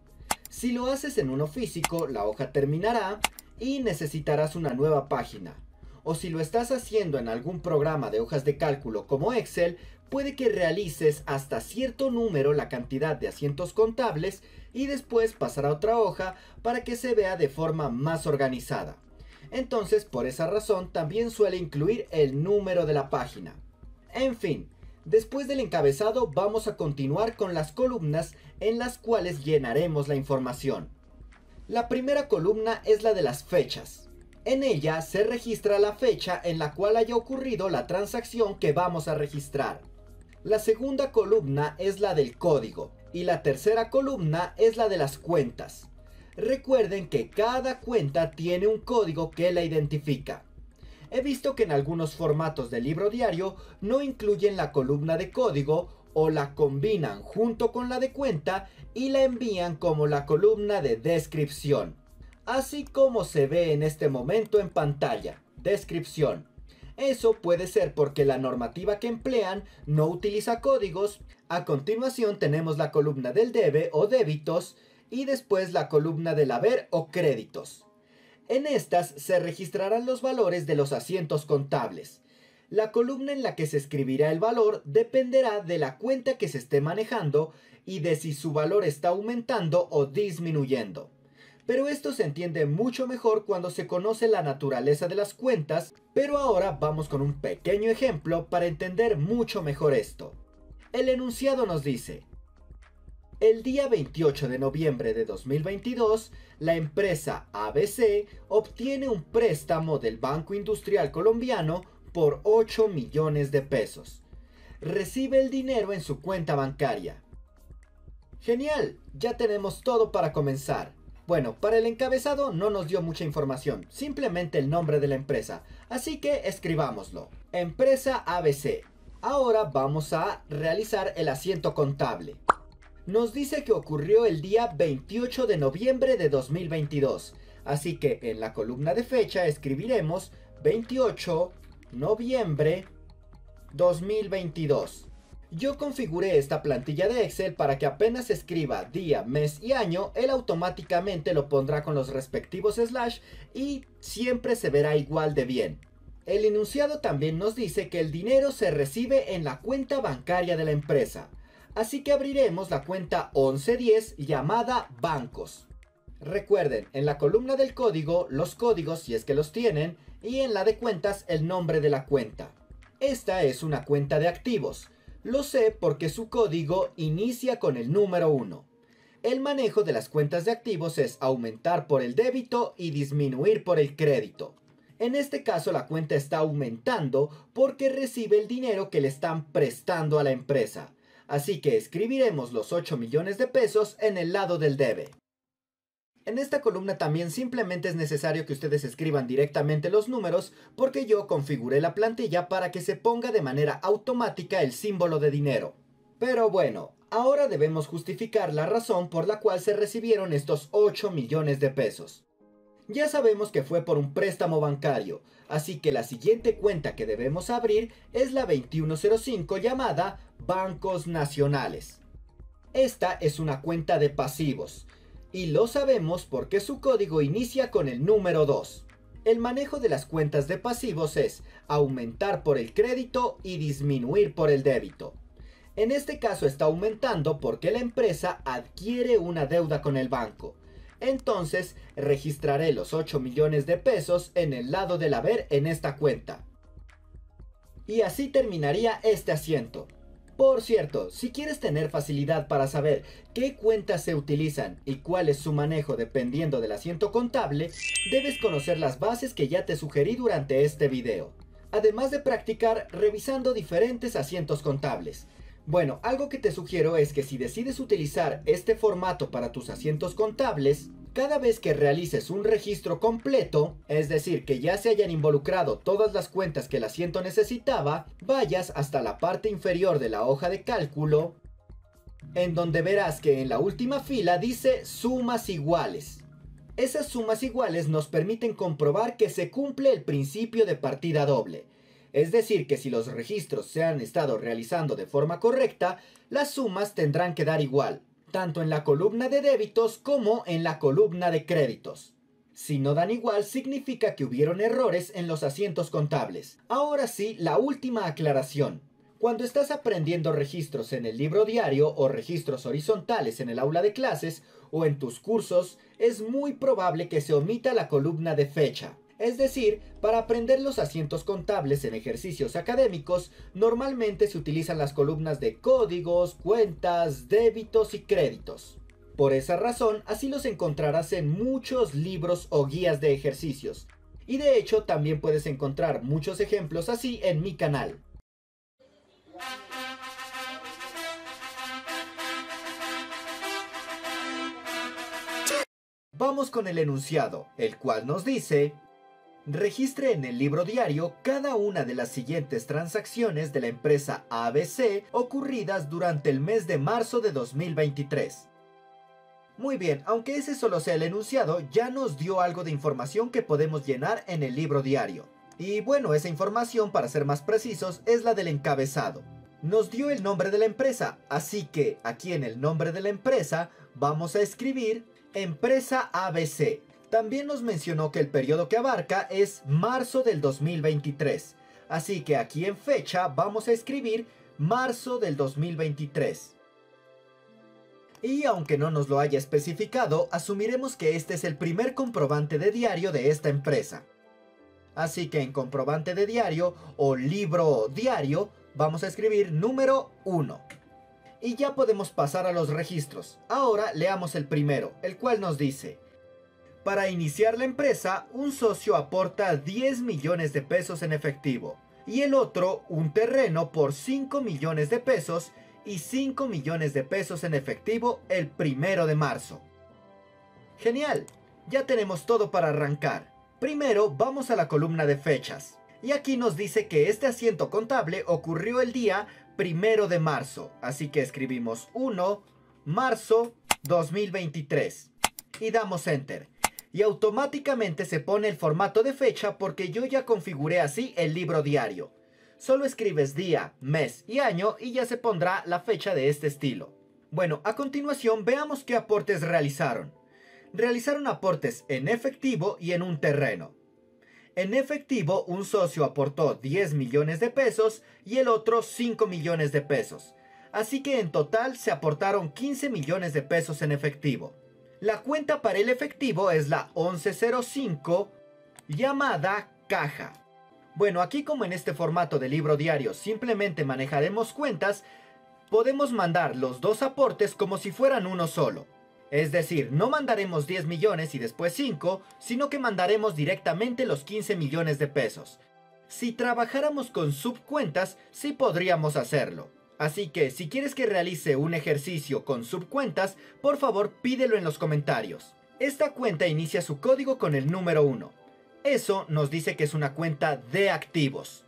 Si lo haces en uno físico, la hoja terminará y necesitarás una nueva página. O si lo estás haciendo en algún programa de hojas de cálculo como Excel, puede que realices hasta cierto número la cantidad de asientos contables y después pasar a otra hoja para que se vea de forma más organizada. Entonces, por esa razón, también suele incluir el número de la página. En fin, después del encabezado vamos a continuar con las columnas en las cuales llenaremos la información. La primera columna es la de las fechas. En ella se registra la fecha en la cual haya ocurrido la transacción que vamos a registrar. La segunda columna es la del código y la tercera columna es la de las cuentas. Recuerden que cada cuenta tiene un código que la identifica. He visto que en algunos formatos de libro diario no incluyen la columna de código o la combinan junto con la de cuenta y la envían como la columna de descripción. Así como se ve en este momento en pantalla. Descripción. Eso puede ser porque la normativa que emplean no utiliza códigos. A continuación tenemos la columna del debe o débitos y después la columna del haber o créditos. En estas se registrarán los valores de los asientos contables. La columna en la que se escribirá el valor dependerá de la cuenta que se esté manejando y de si su valor está aumentando o disminuyendo pero esto se entiende mucho mejor cuando se conoce la naturaleza de las cuentas, pero ahora vamos con un pequeño ejemplo para entender mucho mejor esto. El enunciado nos dice, el día 28 de noviembre de 2022, la empresa ABC obtiene un préstamo del Banco Industrial Colombiano por 8 millones de pesos. Recibe el dinero en su cuenta bancaria. Genial, ya tenemos todo para comenzar. Bueno, para el encabezado no nos dio mucha información, simplemente el nombre de la empresa, así que escribámoslo. Empresa ABC. Ahora vamos a realizar el asiento contable. Nos dice que ocurrió el día 28 de noviembre de 2022, así que en la columna de fecha escribiremos 28 noviembre 2022. Yo configuré esta plantilla de Excel para que apenas escriba día, mes y año, él automáticamente lo pondrá con los respectivos slash y siempre se verá igual de bien. El enunciado también nos dice que el dinero se recibe en la cuenta bancaria de la empresa. Así que abriremos la cuenta 1110 llamada bancos. Recuerden, en la columna del código, los códigos si es que los tienen, y en la de cuentas el nombre de la cuenta. Esta es una cuenta de activos. Lo sé porque su código inicia con el número 1. El manejo de las cuentas de activos es aumentar por el débito y disminuir por el crédito. En este caso la cuenta está aumentando porque recibe el dinero que le están prestando a la empresa. Así que escribiremos los 8 millones de pesos en el lado del debe. En esta columna también simplemente es necesario que ustedes escriban directamente los números porque yo configuré la plantilla para que se ponga de manera automática el símbolo de dinero. Pero bueno, ahora debemos justificar la razón por la cual se recibieron estos 8 millones de pesos. Ya sabemos que fue por un préstamo bancario, así que la siguiente cuenta que debemos abrir es la 2105 llamada Bancos Nacionales. Esta es una cuenta de pasivos, y lo sabemos porque su código inicia con el número 2. El manejo de las cuentas de pasivos es aumentar por el crédito y disminuir por el débito. En este caso está aumentando porque la empresa adquiere una deuda con el banco. Entonces registraré los 8 millones de pesos en el lado del haber en esta cuenta. Y así terminaría este asiento. Por cierto, si quieres tener facilidad para saber qué cuentas se utilizan y cuál es su manejo dependiendo del asiento contable, debes conocer las bases que ya te sugerí durante este video. Además de practicar revisando diferentes asientos contables. Bueno, algo que te sugiero es que si decides utilizar este formato para tus asientos contables, cada vez que realices un registro completo, es decir, que ya se hayan involucrado todas las cuentas que el asiento necesitaba, vayas hasta la parte inferior de la hoja de cálculo, en donde verás que en la última fila dice sumas iguales. Esas sumas iguales nos permiten comprobar que se cumple el principio de partida doble. Es decir, que si los registros se han estado realizando de forma correcta, las sumas tendrán que dar igual, tanto en la columna de débitos como en la columna de créditos. Si no dan igual, significa que hubieron errores en los asientos contables. Ahora sí, la última aclaración. Cuando estás aprendiendo registros en el libro diario o registros horizontales en el aula de clases o en tus cursos, es muy probable que se omita la columna de fecha. Es decir, para aprender los asientos contables en ejercicios académicos, normalmente se utilizan las columnas de códigos, cuentas, débitos y créditos. Por esa razón, así los encontrarás en muchos libros o guías de ejercicios. Y de hecho, también puedes encontrar muchos ejemplos así en mi canal. Vamos con el enunciado, el cual nos dice, registre en el libro diario cada una de las siguientes transacciones de la empresa ABC ocurridas durante el mes de marzo de 2023. Muy bien, aunque ese solo sea el enunciado, ya nos dio algo de información que podemos llenar en el libro diario. Y bueno, esa información, para ser más precisos, es la del encabezado. Nos dio el nombre de la empresa, así que aquí en el nombre de la empresa vamos a escribir Empresa ABC. También nos mencionó que el periodo que abarca es marzo del 2023. Así que aquí en fecha vamos a escribir marzo del 2023. Y aunque no nos lo haya especificado, asumiremos que este es el primer comprobante de diario de esta empresa. Así que en comprobante de diario o libro diario vamos a escribir número 1. Y ya podemos pasar a los registros. Ahora leamos el primero, el cual nos dice, para iniciar la empresa, un socio aporta 10 millones de pesos en efectivo y el otro un terreno por 5 millones de pesos y 5 millones de pesos en efectivo el primero de marzo. Genial, ya tenemos todo para arrancar. Primero vamos a la columna de fechas. Y aquí nos dice que este asiento contable ocurrió el día primero de marzo. Así que escribimos 1 marzo 2023. Y damos enter. Y automáticamente se pone el formato de fecha porque yo ya configuré así el libro diario. Solo escribes día, mes y año y ya se pondrá la fecha de este estilo. Bueno, a continuación veamos qué aportes realizaron. Realizaron aportes en efectivo y en un terreno. En efectivo, un socio aportó 10 millones de pesos y el otro 5 millones de pesos. Así que en total se aportaron 15 millones de pesos en efectivo. La cuenta para el efectivo es la 1105 llamada caja. Bueno, aquí como en este formato de libro diario simplemente manejaremos cuentas, podemos mandar los dos aportes como si fueran uno solo. Es decir, no mandaremos 10 millones y después 5, sino que mandaremos directamente los 15 millones de pesos. Si trabajáramos con subcuentas, sí podríamos hacerlo. Así que si quieres que realice un ejercicio con subcuentas, por favor pídelo en los comentarios. Esta cuenta inicia su código con el número 1. Eso nos dice que es una cuenta de activos.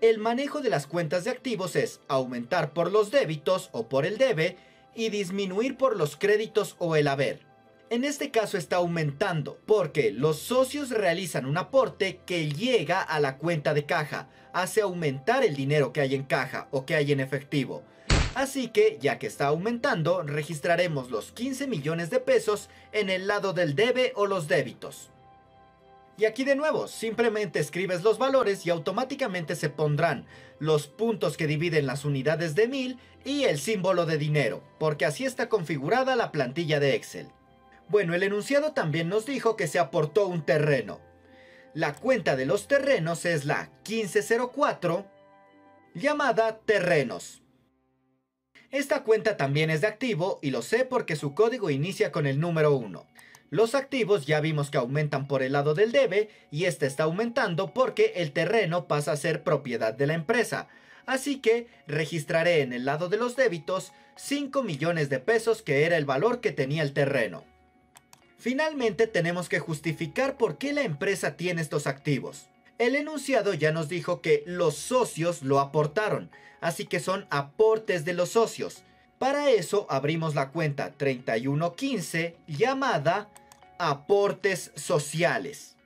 El manejo de las cuentas de activos es aumentar por los débitos o por el debe y disminuir por los créditos o el haber. En este caso está aumentando porque los socios realizan un aporte que llega a la cuenta de caja, hace aumentar el dinero que hay en caja o que hay en efectivo. Así que, ya que está aumentando, registraremos los 15 millones de pesos en el lado del debe o los débitos. Y aquí de nuevo, simplemente escribes los valores y automáticamente se pondrán los puntos que dividen las unidades de mil y el símbolo de dinero, porque así está configurada la plantilla de Excel. Bueno, el enunciado también nos dijo que se aportó un terreno. La cuenta de los terrenos es la 1504, llamada terrenos. Esta cuenta también es de activo y lo sé porque su código inicia con el número 1. Los activos ya vimos que aumentan por el lado del debe y este está aumentando porque el terreno pasa a ser propiedad de la empresa. Así que registraré en el lado de los débitos 5 millones de pesos que era el valor que tenía el terreno. Finalmente tenemos que justificar por qué la empresa tiene estos activos. El enunciado ya nos dijo que los socios lo aportaron, así que son aportes de los socios. Para eso abrimos la cuenta 3115 llamada aportes sociales.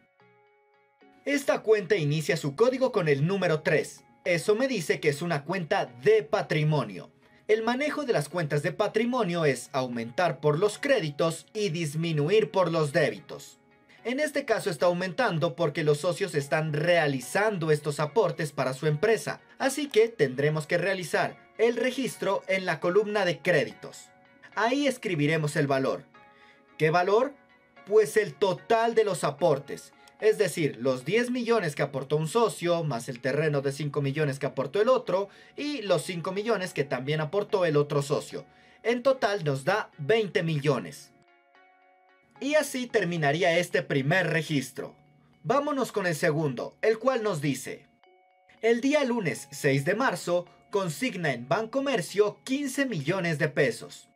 Esta cuenta inicia su código con el número 3. Eso me dice que es una cuenta de patrimonio. El manejo de las cuentas de patrimonio es aumentar por los créditos y disminuir por los débitos. En este caso está aumentando porque los socios están realizando estos aportes para su empresa, así que tendremos que realizar el registro en la columna de créditos. Ahí escribiremos el valor. ¿Qué valor? Pues el total de los aportes, es decir, los 10 millones que aportó un socio, más el terreno de 5 millones que aportó el otro, y los 5 millones que también aportó el otro socio. En total nos da 20 millones. Y así terminaría este primer registro. Vámonos con el segundo, el cual nos dice, el día lunes 6 de marzo consigna en Bancomercio 15 millones de pesos.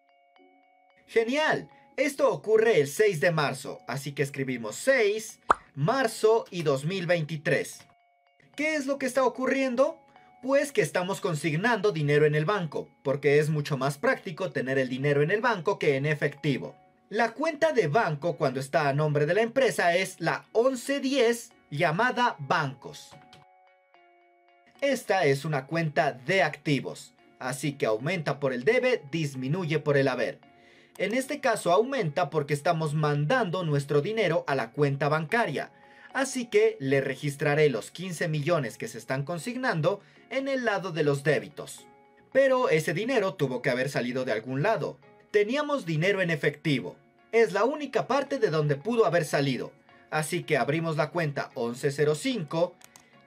Genial, esto ocurre el 6 de marzo, así que escribimos 6, marzo y 2023. ¿Qué es lo que está ocurriendo? Pues que estamos consignando dinero en el banco, porque es mucho más práctico tener el dinero en el banco que en efectivo. La cuenta de banco cuando está a nombre de la empresa es la 1110 llamada bancos. Esta es una cuenta de activos, así que aumenta por el debe, disminuye por el haber. En este caso aumenta porque estamos mandando nuestro dinero a la cuenta bancaria, así que le registraré los 15 millones que se están consignando en el lado de los débitos. Pero ese dinero tuvo que haber salido de algún lado, Teníamos dinero en efectivo. Es la única parte de donde pudo haber salido. Así que abrimos la cuenta 1105,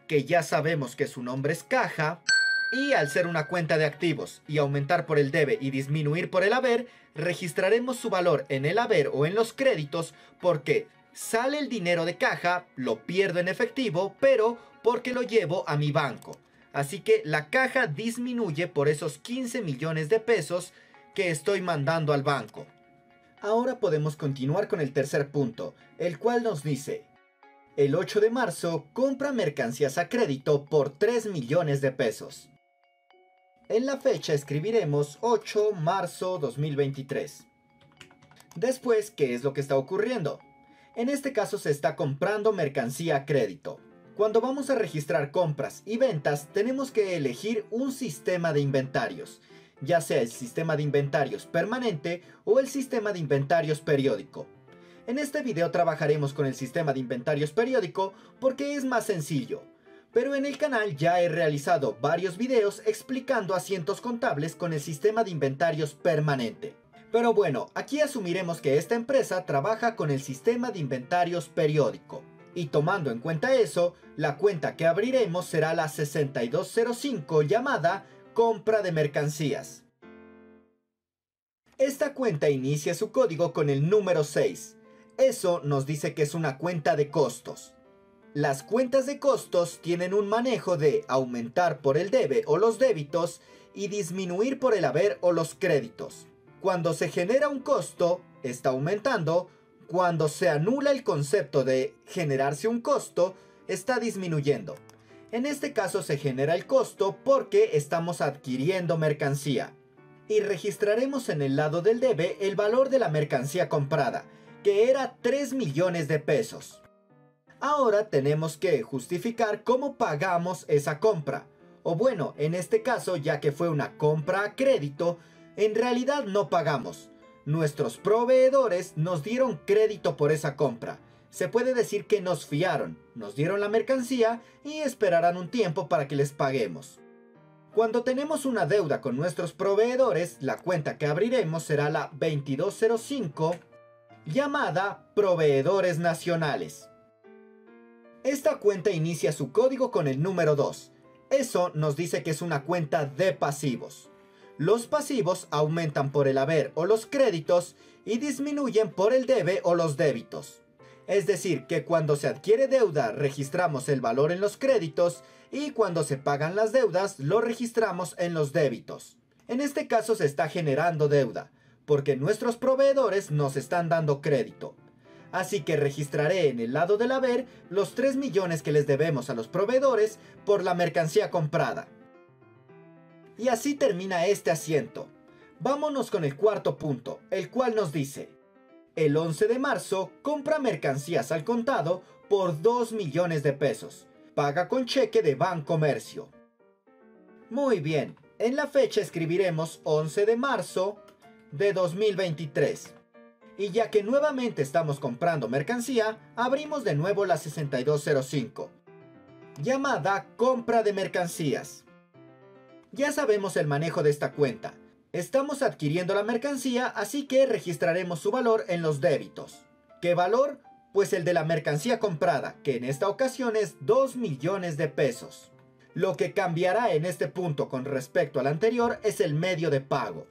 que ya sabemos que su nombre es caja, y al ser una cuenta de activos y aumentar por el debe y disminuir por el haber, registraremos su valor en el haber o en los créditos porque sale el dinero de caja, lo pierdo en efectivo, pero porque lo llevo a mi banco. Así que la caja disminuye por esos 15 millones de pesos que estoy mandando al banco. Ahora podemos continuar con el tercer punto, el cual nos dice, el 8 de marzo compra mercancías a crédito por 3 millones de pesos. En la fecha escribiremos 8 marzo 2023. Después, ¿qué es lo que está ocurriendo? En este caso se está comprando mercancía a crédito. Cuando vamos a registrar compras y ventas tenemos que elegir un sistema de inventarios ya sea el sistema de inventarios permanente o el sistema de inventarios periódico. En este video trabajaremos con el sistema de inventarios periódico porque es más sencillo, pero en el canal ya he realizado varios videos explicando asientos contables con el sistema de inventarios permanente. Pero bueno, aquí asumiremos que esta empresa trabaja con el sistema de inventarios periódico. Y tomando en cuenta eso, la cuenta que abriremos será la 6205 llamada compra de mercancías. Esta cuenta inicia su código con el número 6. Eso nos dice que es una cuenta de costos. Las cuentas de costos tienen un manejo de aumentar por el debe o los débitos y disminuir por el haber o los créditos. Cuando se genera un costo, está aumentando. Cuando se anula el concepto de generarse un costo, está disminuyendo. En este caso se genera el costo porque estamos adquiriendo mercancía. Y registraremos en el lado del debe el valor de la mercancía comprada, que era 3 millones de pesos. Ahora tenemos que justificar cómo pagamos esa compra. O bueno, en este caso, ya que fue una compra a crédito, en realidad no pagamos. Nuestros proveedores nos dieron crédito por esa compra se puede decir que nos fiaron, nos dieron la mercancía y esperarán un tiempo para que les paguemos. Cuando tenemos una deuda con nuestros proveedores, la cuenta que abriremos será la 2205 llamada Proveedores Nacionales. Esta cuenta inicia su código con el número 2. Eso nos dice que es una cuenta de pasivos. Los pasivos aumentan por el haber o los créditos y disminuyen por el debe o los débitos. Es decir, que cuando se adquiere deuda registramos el valor en los créditos y cuando se pagan las deudas lo registramos en los débitos. En este caso se está generando deuda, porque nuestros proveedores nos están dando crédito. Así que registraré en el lado del haber los 3 millones que les debemos a los proveedores por la mercancía comprada. Y así termina este asiento. Vámonos con el cuarto punto, el cual nos dice, El 11 de marzo compra mercancías al contado por 2 millones de pesos. Paga con cheque de Bancomercio. Muy bien, en la fecha escribiremos 11 de marzo de 2023. Y ya que nuevamente estamos comprando mercancía, abrimos de nuevo la 6205. Llamada compra de mercancías. Ya sabemos el manejo de esta cuenta. Estamos adquiriendo la mercancía, así que registraremos su valor en los débitos. ¿Qué valor? Pues el de la mercancía comprada, que en esta ocasión es 2 millones de pesos. Lo que cambiará en este punto con respecto al anterior es el medio de pago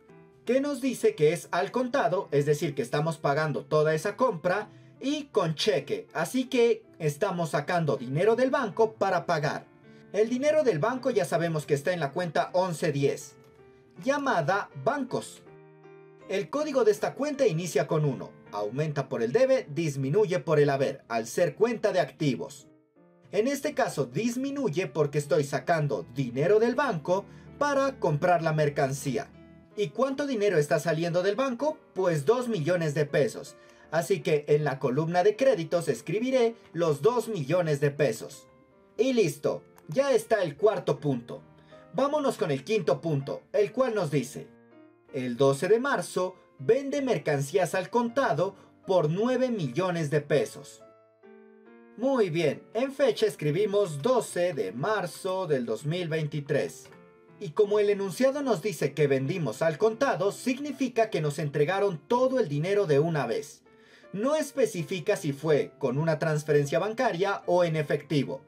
que nos dice que es al contado, es decir, que estamos pagando toda esa compra y con cheque, así que estamos sacando dinero del banco para pagar. El dinero del banco ya sabemos que está en la cuenta 1110, llamada bancos. El código de esta cuenta inicia con 1, aumenta por el debe, disminuye por el haber, al ser cuenta de activos. En este caso disminuye porque estoy sacando dinero del banco para comprar la mercancía. ¿Y cuánto dinero está saliendo del banco? Pues 2 millones de pesos. Así que en la columna de créditos escribiré los 2 millones de pesos. Y listo, ya está el cuarto punto. Vámonos con el quinto punto, el cual nos dice, el 12 de marzo vende mercancías al contado por 9 millones de pesos. Muy bien, en fecha escribimos 12 de marzo del 2023. Y como el enunciado nos dice que vendimos al contado, significa que nos entregaron todo el dinero de una vez. No especifica si fue con una transferencia bancaria o en efectivo.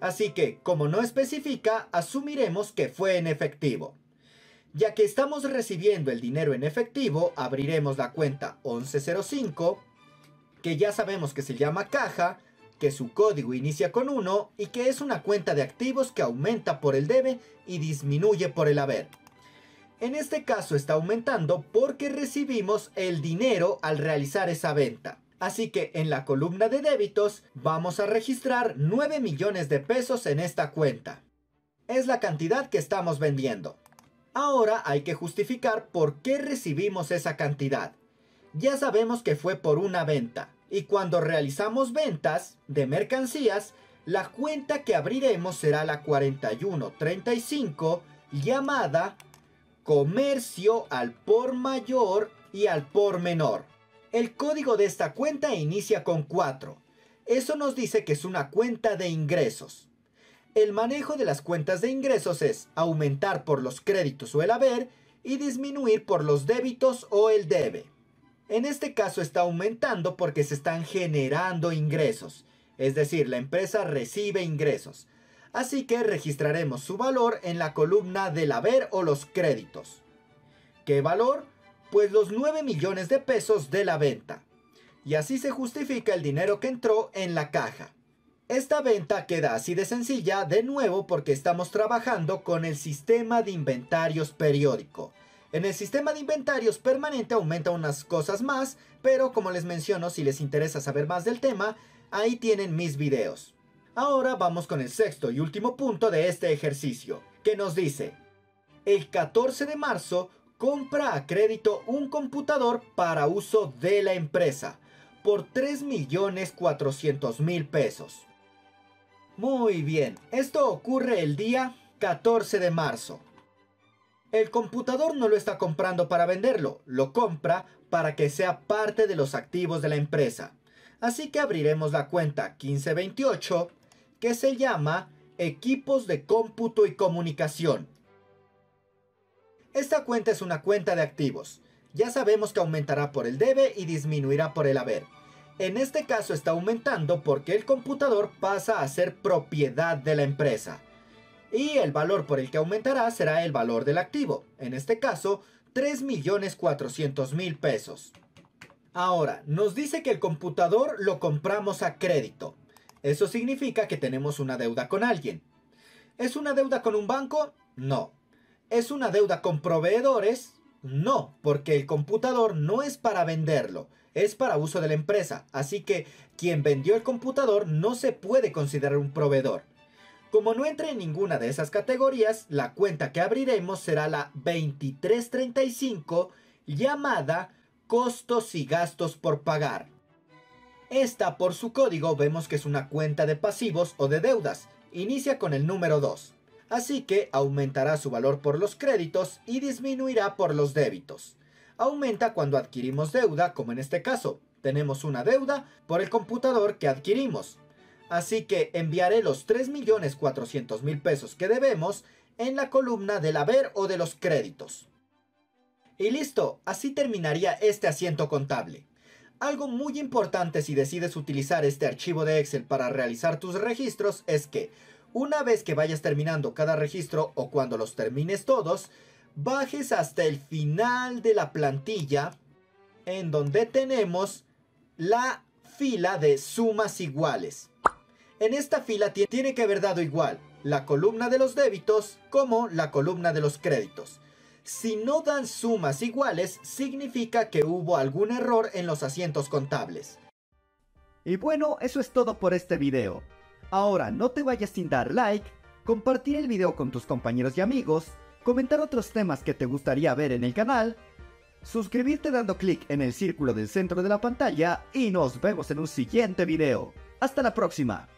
Así que, como no especifica, asumiremos que fue en efectivo. Ya que estamos recibiendo el dinero en efectivo, abriremos la cuenta 1105, que ya sabemos que se llama caja, que su código inicia con 1 y que es una cuenta de activos que aumenta por el debe y disminuye por el haber. En este caso está aumentando porque recibimos el dinero al realizar esa venta. Así que en la columna de débitos vamos a registrar 9 millones de pesos en esta cuenta. Es la cantidad que estamos vendiendo. Ahora hay que justificar por qué recibimos esa cantidad. Ya sabemos que fue por una venta. Y cuando realizamos ventas de mercancías, la cuenta que abriremos será la 4135 llamada comercio al por mayor y al por menor. El código de esta cuenta inicia con 4. Eso nos dice que es una cuenta de ingresos. El manejo de las cuentas de ingresos es aumentar por los créditos o el haber y disminuir por los débitos o el debe. En este caso está aumentando porque se están generando ingresos, es decir, la empresa recibe ingresos. Así que registraremos su valor en la columna del haber o los créditos. ¿Qué valor? Pues los 9 millones de pesos de la venta. Y así se justifica el dinero que entró en la caja. Esta venta queda así de sencilla de nuevo porque estamos trabajando con el sistema de inventarios periódico. En el sistema de inventarios permanente aumenta unas cosas más, pero como les menciono, si les interesa saber más del tema, ahí tienen mis videos. Ahora vamos con el sexto y último punto de este ejercicio, que nos dice, el 14 de marzo compra a crédito un computador para uso de la empresa por 3.400.000 pesos. Muy bien, esto ocurre el día 14 de marzo. El computador no lo está comprando para venderlo, lo compra para que sea parte de los activos de la empresa. Así que abriremos la cuenta 1528 que se llama Equipos de Cómputo y Comunicación. Esta cuenta es una cuenta de activos. Ya sabemos que aumentará por el debe y disminuirá por el haber. En este caso está aumentando porque el computador pasa a ser propiedad de la empresa y el valor por el que aumentará será el valor del activo, en este caso 3.400.000 pesos. Ahora, nos dice que el computador lo compramos a crédito. Eso significa que tenemos una deuda con alguien. ¿Es una deuda con un banco? No. ¿Es una deuda con proveedores? No, porque el computador no es para venderlo, es para uso de la empresa, así que quien vendió el computador no se puede considerar un proveedor. Como no entra en ninguna de esas categorías, la cuenta que abriremos será la 2335 llamada costos y gastos por pagar. Esta por su código vemos que es una cuenta de pasivos o de deudas. Inicia con el número 2. Así que aumentará su valor por los créditos y disminuirá por los débitos. Aumenta cuando adquirimos deuda, como en este caso. Tenemos una deuda por el computador que adquirimos. Así que enviaré los 3.400.000 pesos que debemos en la columna del haber o de los créditos. Y listo, así terminaría este asiento contable. Algo muy importante si decides utilizar este archivo de Excel para realizar tus registros es que una vez que vayas terminando cada registro o cuando los termines todos, bajes hasta el final de la plantilla en donde tenemos la fila de sumas iguales. En esta fila tiene que haber dado igual la columna de los débitos como la columna de los créditos. Si no dan sumas iguales, significa que hubo algún error en los asientos contables. Y bueno, eso es todo por este video. Ahora, no te vayas sin dar like, compartir el video con tus compañeros y amigos, comentar otros temas que te gustaría ver en el canal, suscribirte dando clic en el círculo del centro de la pantalla y nos vemos en un siguiente video. Hasta la próxima.